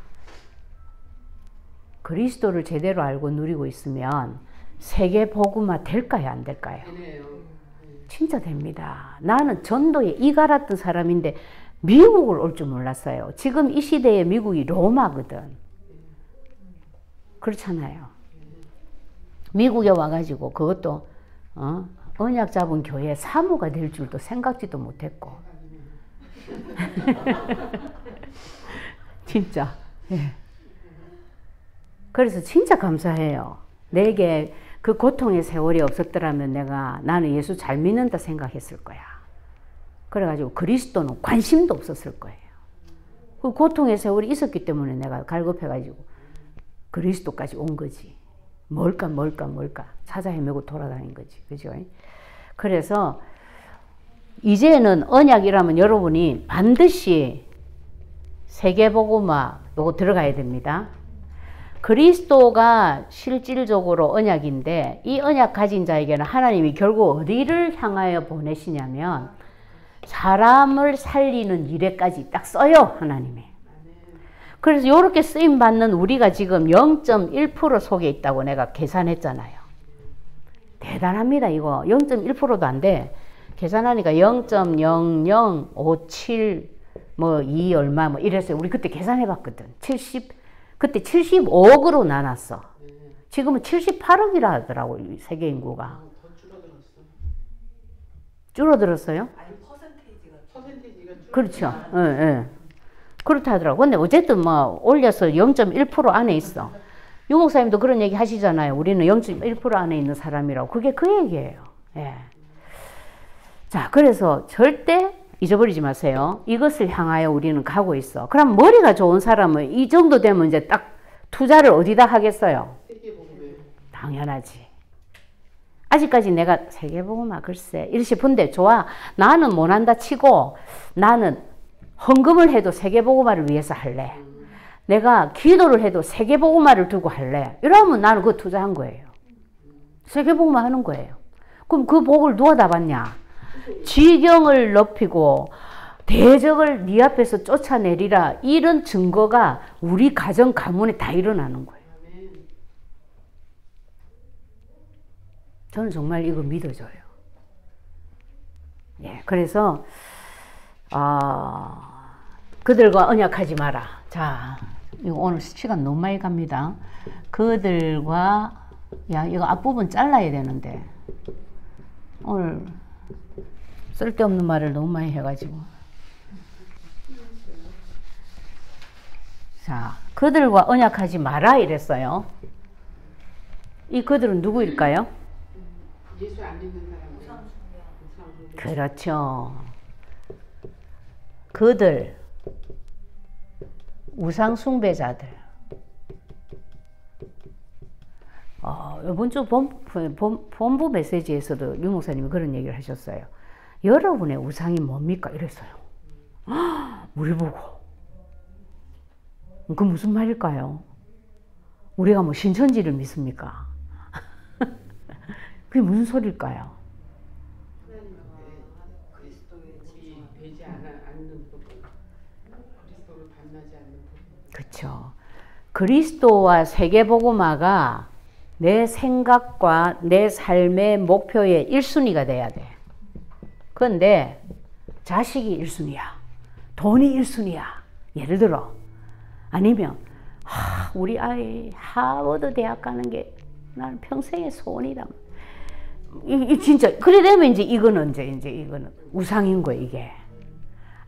그리스도를 제대로 알고 누리고 있으면 세계 복음화 될까요 안 될까요? 진짜 됩니다. 나는 전도에 이갈았던 사람인데 미국을 올 줄 몰랐어요. 지금 이 시대에 미국이 로마거든. 그렇잖아요. 미국에 와가지고 그것도 어? 언약 잡은 교회 사무가 될 줄도 생각지도 못했고. [laughs] 진짜. 예. 그래서 진짜 감사해요. 내게 그 고통의 세월이 없었더라면 내가 나는 예수 잘 믿는다 생각했을 거야. 그래가지고 그리스도는 관심도 없었을 거예요. 그 고통의 세월이 있었기 때문에 내가 갈급해가지고 그리스도까지 온 거지. 뭘까, 뭘까, 뭘까. 찾아 헤매고 돌아다닌 거지. 그죠? 그래서 이제는 언약이라면 여러분이 반드시 세계복음화 요거 들어가야 됩니다. 그리스도가 실질적으로 언약인데 이 언약 가진 자에게는 하나님이 결국 어디를 향하여 보내시냐면 사람을 살리는 일에까지 딱 써요 하나님이. 그래서 이렇게 쓰임 받는 우리가 지금 0.1% 속에 있다고 내가 계산했잖아요. 대단합니다 이거 0.1%도 안 돼. 계산하니까 0.0057 뭐 2 얼마 뭐 이랬어요. 우리 그때 계산해 봤거든. 70 그때 75억으로 나눴어. 지금은 78억이라 하더라고 세계 인구가. 줄어들었어 줄어들었어요? 아니 퍼센테이지가 퍼센테이지가 줄- 그렇죠. 예, 예. 그렇다 하더라고. 근데 어쨌든 뭐 올려서 0.1% 안에 있어. 유 목사님도 그런 얘기 하시잖아요. 우리는 0.1% 안에 있는 사람이라고. 그게 그 얘기예요. 예. 자, 그래서 절대 잊어버리지 마세요. 이것을 향하여 우리는 가고 있어. 그럼 머리가 좋은 사람은 이 정도 되면 이제 딱 투자를 어디다 하겠어요? 당연하지. 아직까지 내가 세계보고마 글쎄 일시분데 좋아. 나는 못한다 치고 나는 헌금을 해도 세계보고마를 위해서 할래. 내가 기도를 해도 세계보고마를 두고 할래. 이러면 나는 그거 투자한 거예요. 세계보고마 하는 거예요. 그럼 그 복을 누가 다 받냐? 지경을 높이고 대적을 네 앞에서 쫓아내리라 이런 증거가 우리 가정 가문에 다 일어나는 거예요. 저는 정말 이거 믿어져요. 예, 그래서 아 그들과 언약하지 마라. 자, 이거 오늘 시간 너무 많이 갑니다. 그들과 야 이거 앞부분 잘라야 되는데 오늘 쓸데없는 말을 너무 많이 해가지고 자 그들과 언약하지 마라 이랬어요. 이 그들은 누구일까요? 그렇죠. 그들 우상 숭배자들. 어, 이번 주 본, 본, 본부 메시지에서도 유 목사님이 그런 얘기를 하셨어요. 여러분의 우상이 뭡니까? 이랬어요. 헉, 우리 보고. 그 무슨 말일까요? 우리가 뭐 신천지를 믿습니까? [laughs] 그게 무슨 소리일까요? 하나님 앞에 그리스도의 우리 되지 않아 않는 부분, 그리스도를 반나지 않는 부분. 그렇죠. 그리스도와 세계복음화가 내 생각과 내 삶의 목표의 1순위가 돼야 돼. 그런데 자식이 1순위야. 돈이 1순위야. 예를 들어. 아니면 하, 우리 아이 하버드 대학 가는 게 나는 평생의 소원이다. 이, 이 진짜 그래 되면 이제 이거는 이제 이제 이거는 우상인 거야 이게.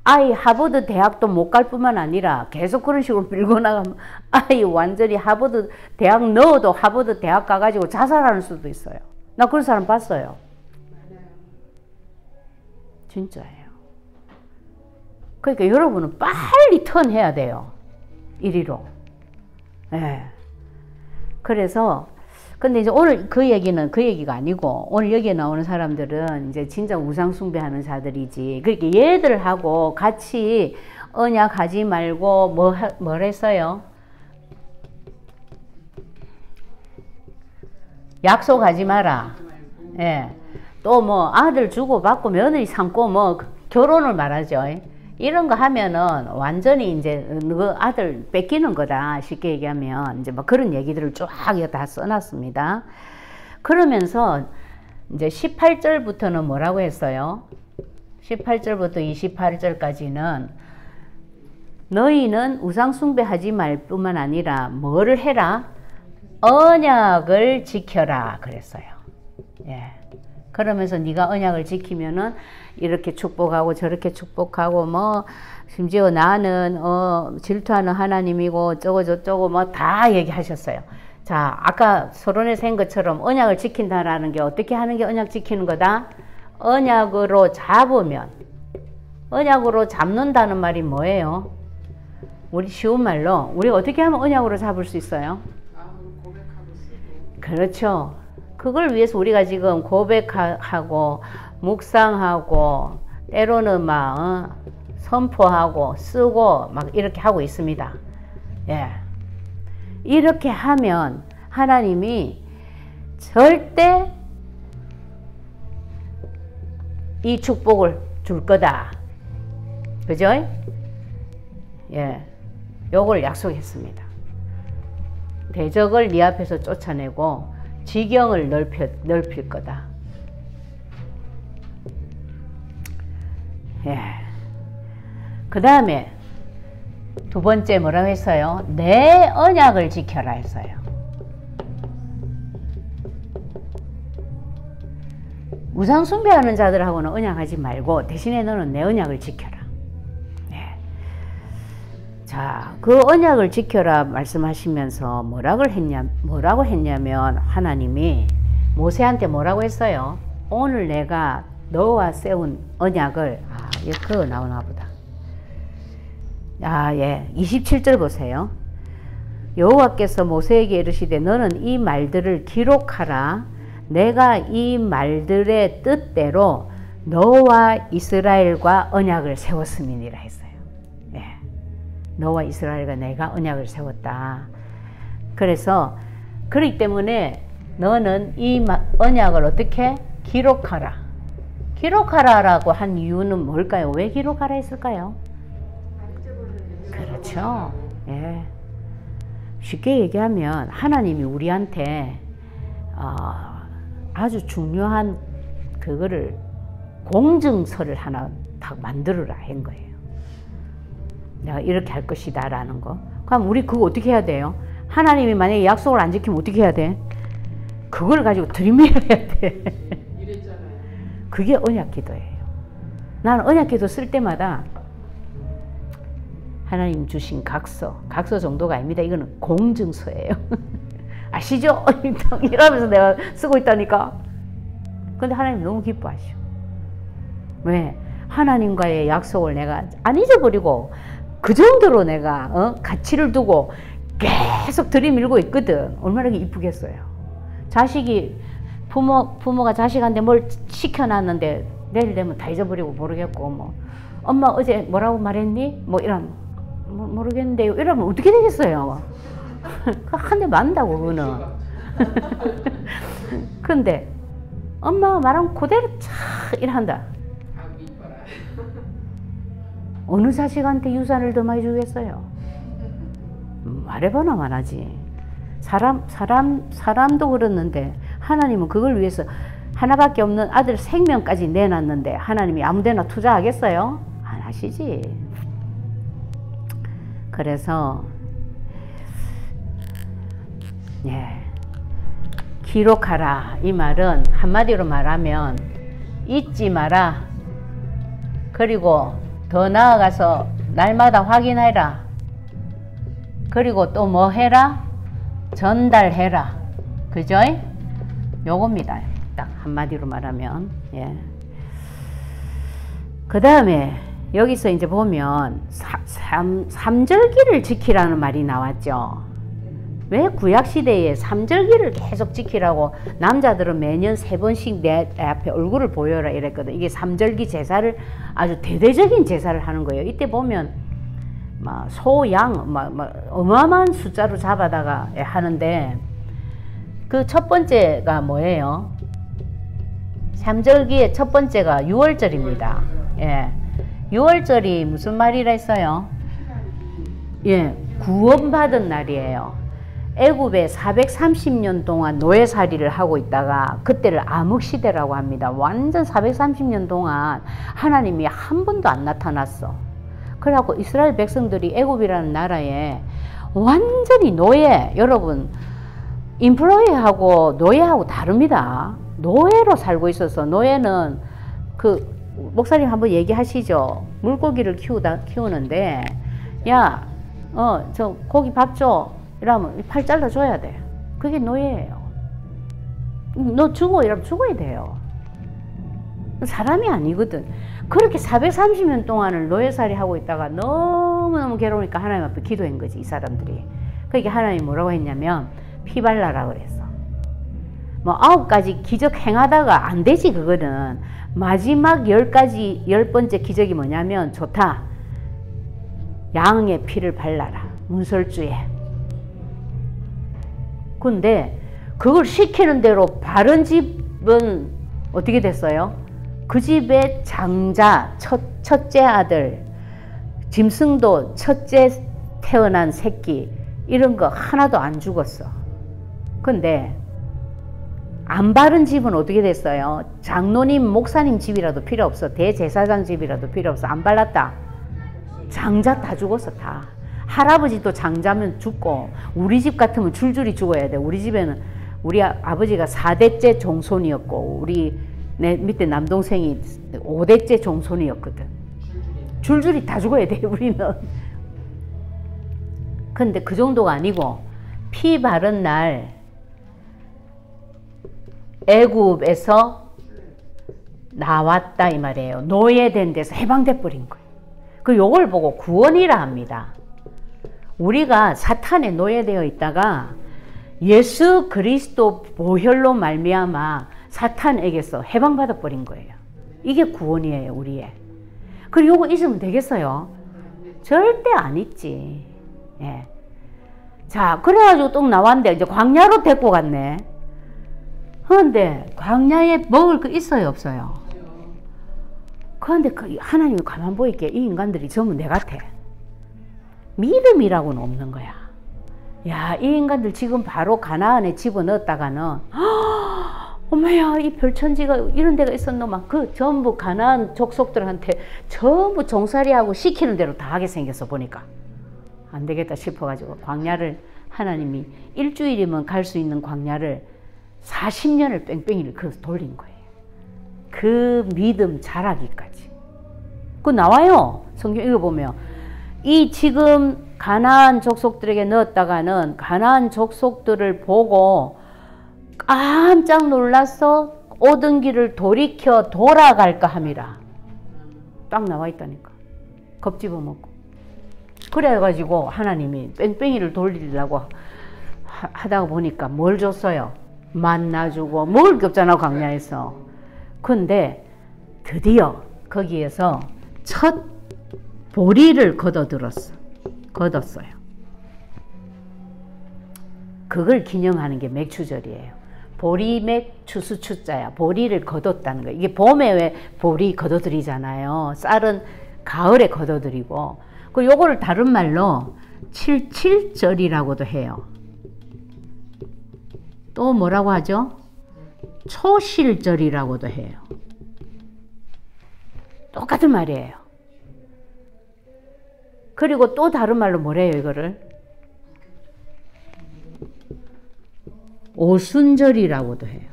아이 하버드 대학도 못 갈 뿐만 아니라 계속 그런 식으로 밀고 나가면 아이 완전히 하버드 대학 넣어도 하버드 대학 가가지고 자살하는 수도 있어요. 나 그런 사람 봤어요. 진짜예요. 그러니까 여러분은 빨리 턴해야 돼요. 이리로. 예. 그래서 근데 이제 오늘 그 얘기는 그 얘기가 아니고 오늘 여기에 나오는 사람들은 이제 진짜 우상 숭배하는 자들이지. 그렇게 얘들하고 같이 언약하지 말고 뭐 하- 뭘 했어요? 약속하지 마라. 예. 또 뭐 아들 주고 받고 며느리 삼고 뭐 결혼을 말하죠. 이런 거 하면은 완전히 이제 그 아들 뺏기는 거다. 쉽게 얘기하면 이제 뭐 그런 얘기들을 쫙 다 써놨습니다. 그러면서 이제 18절부터는 뭐라고 했어요? 18절부터 28절까지는 너희는 우상숭배하지 말 뿐만 아니라 뭐를 해라? 언약을 지켜라 그랬어요. 예. 그러면서 네가 언약을 지키면은 이렇게 축복하고 저렇게 축복하고 뭐 심지어 나는 어 질투하는 하나님이고 저거 저쩌고 뭐 다 얘기하셨어요. 자, 아까 서론에 센 것처럼 언약을 지킨다라는 게 어떻게 하는 게 언약 지키는 거다? 언약으로 잡으면 언약으로 잡는다는 말이 뭐예요? 우리 쉬운 말로 우리 어떻게 하면 언약으로 잡을 수 있어요? 그렇죠. 그걸 위해서 우리가 지금 고백하고 묵상하고 때로는 막 어, 선포하고 쓰고 막 이렇게 하고 있습니다. 예. 이렇게 하면 하나님이 절대 이 축복을 줄 거다. 그죠? 예. 요걸 약속했습니다. 대적을 네 앞에서 쫓아내고 지경을 넓혀, 넓힐 거다. 예. 그 다음에 두 번째 뭐라고 했어요? 내 언약을 지켜라 했어요. 우상 숭배하는 자들하고는 언약하지 말고 대신에 너는 내 언약을 지켜라. 네. 자, 그 언약을 지켜라 말씀하시면서 뭐라고 했냐, 뭐라고 했냐면 하나님이 모세한테 뭐라고 했어요? 오늘 내가 너와 세운 언약을 아, 예, 그거 나오나 보다. 아, 예. 27절 보세요. 여호와께서 모세에게 이르시되 너는 이 말들을 기록하라. 내가 이 말들의 뜻대로 너와 이스라엘과 언약을 세웠음이니라 했어요. 예. 너와 이스라엘과 내가 언약을 세웠다. 그래서 그렇기 때문에 너는 이 언약을 어떻게 기록하라. 기록하라라고 한 이유는 뭘까요? 왜 기록하라 했을까요? 그렇죠. 예. 쉽게 얘기하면 하나님이 우리한테 어, 아주 중요한 그거를 공증서를 하나 딱 만들어라 한 거예요. 내가 이렇게 할 것이다 라는 거. 그럼 우리 그거 어떻게 해야 돼요? 하나님이 만약에 약속을 안 지키면 어떻게 해야 돼? 그걸 가지고 들이밀어야 돼. 그게 언약 기도예요. 나는 언약 기도 쓸 때마다 하나님 주신 각서, 각서 정도가 아닙니다. 이거는 공증서예요. [laughs] 아시죠? [laughs] 이러면서 내가 쓰고 있다니까. 근데 하나님 너무 기뻐하셔. 왜? 하나님과의 약속을 내가 안 잊어버리고 그 정도로 내가 어? 가치를 두고 계속 들이밀고 있거든. 얼마나 이쁘겠어요. 자식이 부모 부모가 자식한테 뭘 시켜놨는데 내일 되면 다 잊어버리고 모르겠고 뭐 엄마 어제 뭐라고 말했니? 뭐 이런 뭐, 모르겠는데요. 이러면 어떻게 되겠어요? [laughs] 한 대 맞는다고 그거는. [laughs] 근데 엄마가 말한 그대로 차 이런다. 어느 자식한테 유산을 더 많이 주겠어요? 말해봐나 말하지. 사람 사람 사람도 그렇는데 하나님은 그걸 위해서 하나밖에 없는 아들 생명까지 내놨는데 하나님이 아무데나 투자하겠어요? 안 하시지. 그래서 예. 기록하라 이 말은 한마디로 말하면 잊지 마라. 그리고 더 나아가서 날마다 확인해라. 그리고 또 뭐 해라? 전달해라. 그죠? 요겁니다. 딱 한마디로 말하면. 예. 그 다음에 여기서 이제 보면 삼, 삼절기를 지키라는 말이 나왔죠. 왜 구약시대에 삼절기를 계속 지키라고 남자들은 매년 세 번씩 내, 앞에 얼굴을 보여라 이랬거든. 이게 삼절기 제사를 아주 대대적인 제사를 하는 거예요. 이때 보면 막 소, 양, 어마어마한 숫자로 잡아다가 하는데 그 첫 번째가 뭐예요? 삼절기의 첫 번째가 6월절입니다. 예. 6월절이 무슨 말이라 했어요? 예, 구원받은 날이에요. 애굽에 430년 동안 노예살이를 하고 있다가 그때를 암흑시대라고 합니다. 완전 430년 동안 하나님이 한 번도 안 나타났어. 그래갖고 이스라엘 백성들이 애굽이라는 나라에 완전히 노예, 여러분, 인플로이하고 노예하고 다릅니다. 노예로 살고 있어서 노예는 그 목사님 한번 얘기하시죠. 물고기를 키우다 키우는데 야, 어, 저 고기 밥 줘. 이러면 팔 잘라 줘야 돼. 그게 노예예요. 너 죽어 이러면 죽어야 돼요. 사람이 아니거든. 그렇게 430년 동안을 노예살이 하고 있다가 너무너무 괴로우니까 하나님 앞에 기도한 거지, 이 사람들이. 그러니까 하나님이 뭐라고 했냐면, 피발라라 그랬어. 뭐 아홉 가지 기적 행하다가 안 되지, 그거는. 마지막 열 가지, 열 번째 기적이 뭐냐면, 좋다. 양의 피를 발라라. 문설주에. 근데 그걸 시키는 대로 바른 집은 어떻게 됐어요? 그 집의 장자, 첫, 첫째 아들, 짐승도 첫째 태어난 새끼, 이런 거 하나도 안 죽었어. 근데 안 바른 집은 어떻게 됐어요? 장로님, 목사님 집이라도 필요 없어. 대제사장 집이라도 필요 없어. 안 발랐다. 장자 다 죽었어, 다. 할아버지도 장자면 죽고, 우리 집 같으면 줄줄이 죽어야 돼. 우리 집에는 우리 아, 버지가 4대째 종손이었고, 우리 내 밑에 남동생이 5대째 종손이었거든. 줄줄이 다 죽어야 돼, 우리는. 근데 그 정도가 아니고, 피 바른 날, 애굽에서 나왔다 이 말이에요. 노예된 데서 해방돼 버린 거예요. 그 요걸 보고 구원이라 합니다. 우리가 사탄에 노예되어 있다가 예수 그리스도 보혈로 말미암아 사탄에게서 해방받아 버린 거예요. 이게 구원이에요, 우리의. 그리고 요거 있으면 되겠어요? 절대 안 있지. 예. 자, 그래가지고 또 나왔는데 이제 광야로 데리고 갔네. 그런데 광야에 먹을 거 있어요, 없어요? 그런데 그 하나님이 가만 보이게 이 인간들이 전부 내 같아. 믿음이라고는 없는 거야. 야, 이 인간들 지금 바로 가나안에 집어넣었다가는 엄마야, 이 별천지가 이런 데가 있었노? 막 그 전부 가나안 족속들한테 전부 종살이하고 시키는 대로 다 하게 생겼어 보니까 안 되겠다 싶어 가지고 광야를 하나님이 일주일이면 갈 수 있는 광야를 40년을 뺑뺑이를 그 돌린 거예요. 그 믿음 자라기까지. 그 나와요. 성경 읽어보면. 이 지금 가나안 족속들에게 넣었다가는 가나안 족속들을 보고 깜짝 놀라서 오던 길을 돌이켜 돌아갈까 함이라. 딱 나와 있다니까. 겁집어 먹고. 그래가지고 하나님이 뺑뺑이를 돌리려고 하다가 보니까 뭘 줬어요? 만나주고 먹을 게 없잖아 광야에서. 근데 드디어 거기에서 첫 보리를 걷어들었어. 걷었어요. 그걸 기념하는 게 맥추절이에요. 보리맥 추수추자야. 보리를 걷었다는 거예요. 이게 봄에 왜 보리 걷어들이잖아요. 쌀은 가을에 걷어들이고. 그 요거를 다른 말로 칠칠절이라고도 해요. 또 뭐라고 하죠? 초실절이라고도 해요. 똑같은 말이에요. 그리고 또 다른 말로 뭐래요, 이거를? 오순절이라고도 해요.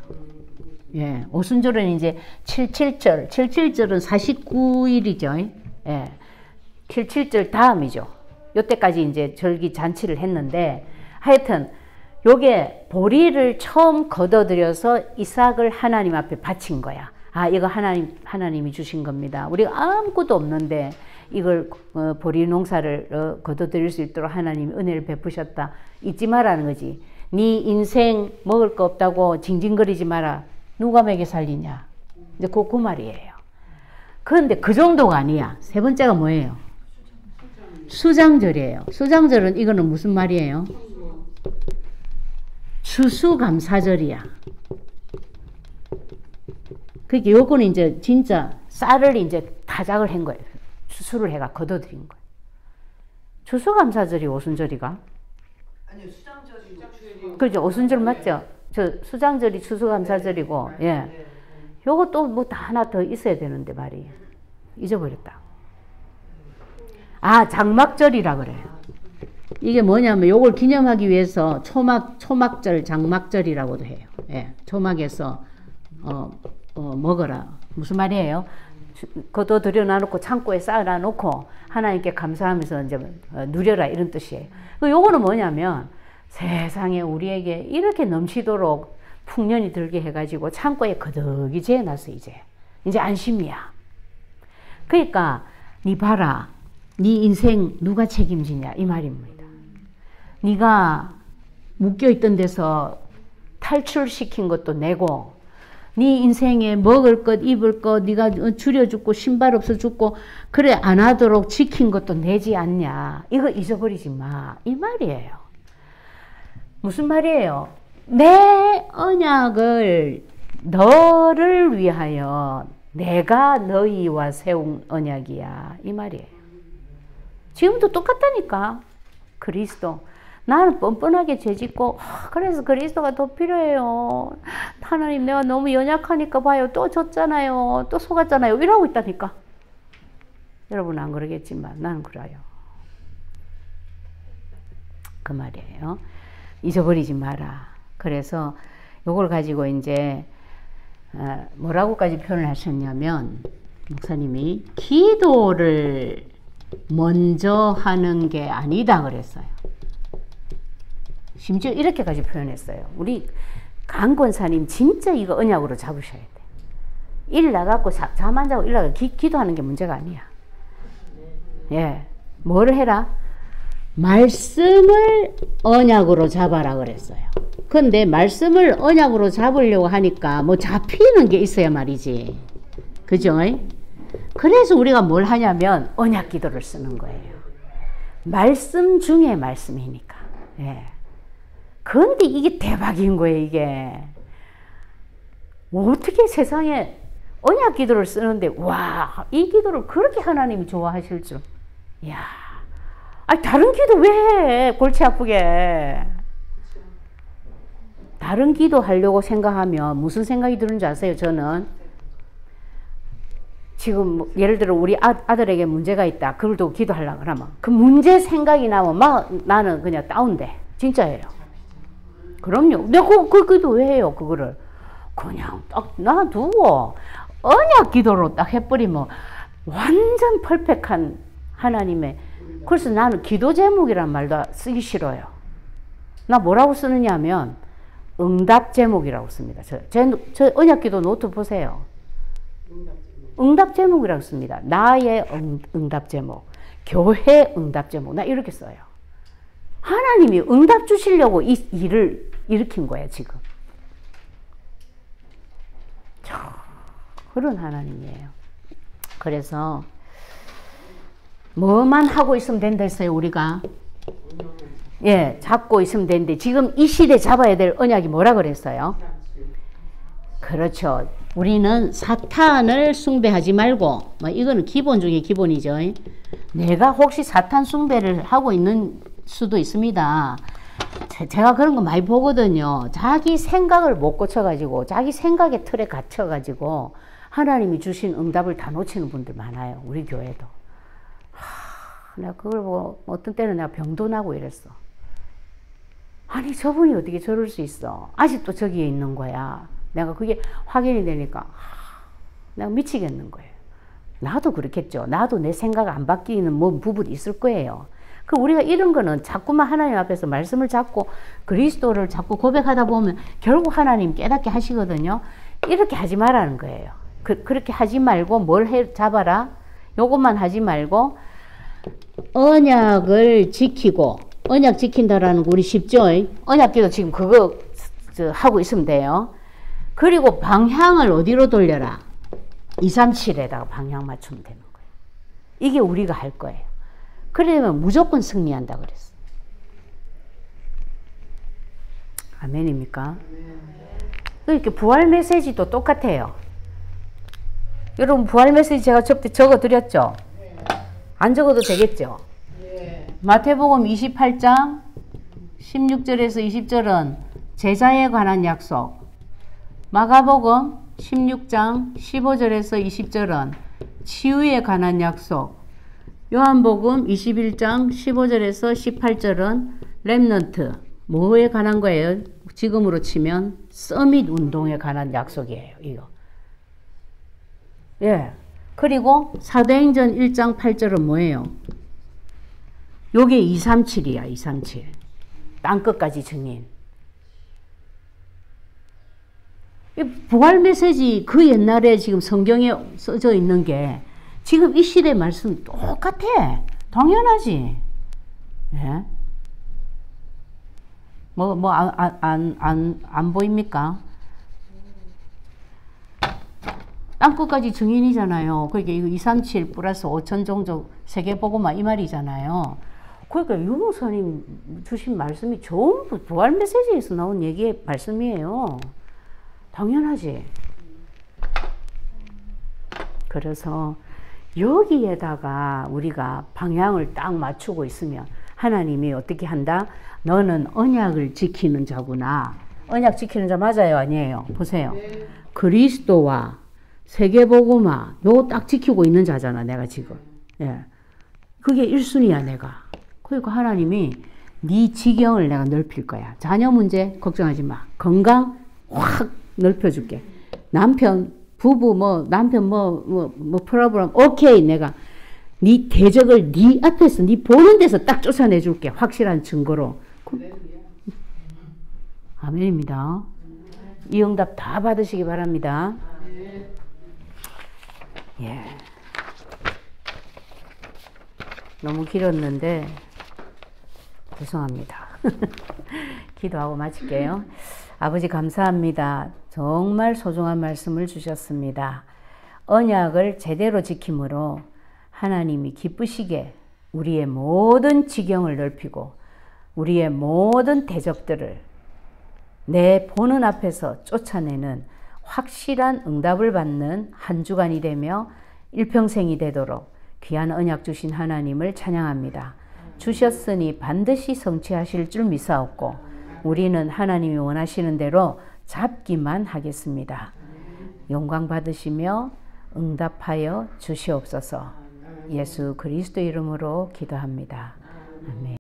예, 오순절은 이제 77절, 77절은 49일이죠. 예, 77절 다음이죠. 요때까지 이제 절기 잔치를 했는데, 하여튼, 요게 보리를 처음 걷어들여서 이삭을 하나님 앞에 바친 거야. 아, 이거 하나님, 하나님이 주신 겁니다. 우리가 아무것도 없는데 이걸 어, 보리 농사를 어, 걷어들일 수 있도록 하나님이 은혜를 베푸셨다. 잊지 말라는 거지. 네 인생 먹을 거 없다고 징징거리지 마라. 누가 먹여 살리냐. 이제 그, 그 말이에요. 그런데 그 정도가 아니야. 세 번째가 뭐예요? 수장절이에요. 수장절은 이거는 무슨 말이에요? 추수감사절이야. 그게 요거는 이제 진짜 쌀을 이제 타작을 한 거예요. 추수를 해가 걷어들인 거예요. 추수감사절이 오순절이가? 아니요 수장절이 그죠? 오순절 맞죠? 저 수장절이 추수감사절이고, 예. 요것도 뭐 다 하나 더 있어야 되는데 말이 잊어버렸다. 아 장막절이라 그래요. 이게 뭐냐면 요걸 기념하기 위해서 초막 초막절 장막절이라고도 해요. 예, 초막에서 어, 어, 먹어라 무슨 말이에요? 걷어 들여놔놓고 창고에 쌓아놓고 하나님께 감사하면서 이제 어, 누려라 이런 뜻이에요. 그 요거는 뭐냐면 세상에 우리에게 이렇게 넘치도록 풍년이 들게 해가지고 창고에 거덕이 재놨어 이제 이제 안심이야. 그러니까 네 봐라, 네 인생 누가 책임지냐 이 말입니다. 네가 묶여 있던 데서 탈출시킨 것도 내고 네 인생에 먹을 것, 입을 것, 네가 줄여 죽고 신발 없어 죽고 그래 안 하도록 지킨 것도 내지 않냐. 이거 잊어버리지 마. 이 말이에요. 무슨 말이에요? 내 언약을 너를 위하여 내가 너희와 세운 언약이야. 이 말이에요. 지금도 똑같다니까. 그리스도. 나는 뻔뻔하게 죄짓고 그래서 그리스도가 더 필요해요. 하나님 내가 너무 연약하니까 봐요. 또 졌잖아요. 또 속았잖아요. 이러고 있다니까. 여러분 안 그러겠지만 나는 그래요. 그 말이에요. 잊어버리지 마라. 그래서 요걸 가지고 이제 어, 뭐라고까지 표현을 하셨냐면 목사님이 기도를 먼저 하는 게 아니다 그랬어요. 심지어 이렇게까지 표현했어요. 우리 강 권사님 진짜 이거 언약으로 잡으셔야 돼. 일 나가고 잠 안 자고 일 나가 기, 기도하는 게 문제가 아니야. 예, 뭘 해라? 말씀을 언약으로 잡아라 그랬어요. 근데 말씀을 언약으로 잡으려고 하니까 뭐 잡히는 게 있어야 말이지. 그죠? 그래서 우리가 뭘 하냐면 언약 기도를 쓰는 거예요. 말씀 중에 말씀이니까. 예. 그런데 이게 대박인 거예요, 이게. 어떻게 세상에 언약 기도를 쓰는데, 와, 이 기도를 그렇게 하나님이 좋아하실 줄. 야 아, 다른 기도 왜 해? 골치 아프게. 다른 기도 하려고 생각하면 무슨 생각이 드는지 아세요? 저는 지금 뭐 예를 들어 우리 아, 들에게 문제가 있다. 그걸 두고 기도하려고 그러면 그 문제 생각이 나면 막 나는 그냥 다운돼. 진짜예요. 그럼요. 내가 그, 그 기도 왜 해요? 그거를. 그냥 딱 놔두고 언약 기도로 딱 해버리면 완전 perfect한 하나님의 그래서 나는 기도 제목이란 말도 쓰기 싫어요. 나 뭐라고 쓰느냐 하면 응답 제목이라고 씁니다. 저, 제, 저 언약 기도 노트 보세요. 응답 제목이라고 씁니다. 나의 응, 응답 제목, 교회 응답 제목. 나 이렇게 써요. 하나님이 응답 주시려고 이 일을 일으킨 거예요, 지금. 그런 하나님이에요. 그래서 뭐만 하고 있으면 된다 했어요, 우리가. 예, 잡고 있으면 되는데 지금 이 시대 잡아야 될 언약이 뭐라 그랬어요? 그렇죠. 우리는 사탄을 숭배하지 말고, 뭐 이거는 기본 중에 기본이죠. 내가 혹시 사탄 숭배를 하고 있는 수도 있습니다. 제가 그런 거 많이 보거든요. 자기 생각을 못 고쳐가지고, 자기 생각의 틀에 갇혀가지고, 하나님이 주신 응답을 다 놓치는 분들 많아요. 우리 교회도. 하, 내가 그걸 보고, 어떤 때는 내가 병도 나고 이랬어. 아니, 저분이 어떻게 저럴 수 있어? 아직도 저기에 있는 거야. 내가 그게 확인이 되니까, 하, 내가 미치겠는 거예요. 나도 그렇겠죠. 나도 내 생각 안 바뀌는 뭐 부분이 있을 거예요. 그 우리가 이런 거는 자꾸만 하나님 앞에서 말씀을 잡고 그리스도를 자꾸 고백하다 보면 결국 하나님 깨닫게 하시거든요. 이렇게 하지 말라는 거예요. 그, 그렇게 하지 말고 뭘 해, 잡아라? 요것만 하지 말고 언약을 지키고 언약 지킨다라는 거 우리 쉽죠? 언약기도 지금 그거 하고 있으면 돼요. 그리고 방향을 어디로 돌려라? 237에다가 방향 맞추면 되는 거예요. 이게 우리가 할 거예요. 그러면 무조건 승리한다 그랬어. 아멘입니까? 이렇게 부활 메시지도 똑같아요. 여러분 부활 메시지 제가 접대 적어 드렸죠? 안 적어도 되겠죠? 마태복음 28장 16절에서 20절은 제자에 관한 약속. 마가복음 16장 15절에서 20절은 치유에 관한 약속. 요한복음 21장 15절에서 18절은 remnant. 뭐에 관한 거예요? 지금으로 치면 summit 운동에 관한 약속이에요. 이거. 예. 그리고 사도행전 1장 8절은 뭐예요? 요게 237이야, 237. 땅끝까지 증인. 부활 메시지 그 옛날에 지금 성경에 써져 있는 게 지금 이 시대 말씀 똑같아. 당연하지. 예? 뭐, 뭐, 안, 안, 안, 안 보입니까? 땅끝까지 증인이잖아요. 그러니까 이거 237 플러스 5천 정도 세계보고만 이 말이잖아요. 그러니까 유목사님 주신 말씀이 전부 부활 메시지에서 나온 얘기의 말씀이에요. 당연하지. 그래서 여기에다가 우리가 방향을 딱 맞추고 있으면 하나님이 어떻게 한다? 너는 언약을 지키는 자구나. 언약 지키는 자 맞아요? 아니에요? 보세요. 그리스도와 세계보고마 요거 딱 지키고 있는 자잖아 내가 지금. 예. 그게 1순위야 내가. 그러니까 하나님이 네 지경을 내가 넓힐 거야. 자녀 문제 걱정하지 마. 건강 확 넓혀줄게. 남편 부부 뭐 남편 뭐뭐 뭐 프로그램 오케이 내가 네 대적을 네 앞에서 네 보는 데서 딱 쫓아내 줄게 확실한 증거로 할렐루야. 아멘입니다. 이 응답 다 받으시기 바랍니다. 예. 너무 길었는데 죄송합니다. [laughs] 기도하고 마칠게요. 아버지 감사합니다. 정말 소중한 말씀을 주셨습니다. 언약을 제대로 지킴으로 하나님이 기쁘시게 우리의 모든 지경을 넓히고 우리의 모든 대적들을 내 보는 앞에서 쫓아내는 확실한 응답을 받는 한 주간이 되며 일평생이 되도록 귀한 언약 주신 하나님을 찬양합니다. 주셨으니 반드시 성취하실 줄 믿사옵고 우리는 하나님이 원하시는 대로 잡기만 하겠습니다. 영광 받으시며 응답하여 주시옵소서. 예수 그리스도 이름으로 기도합니다. 아멘.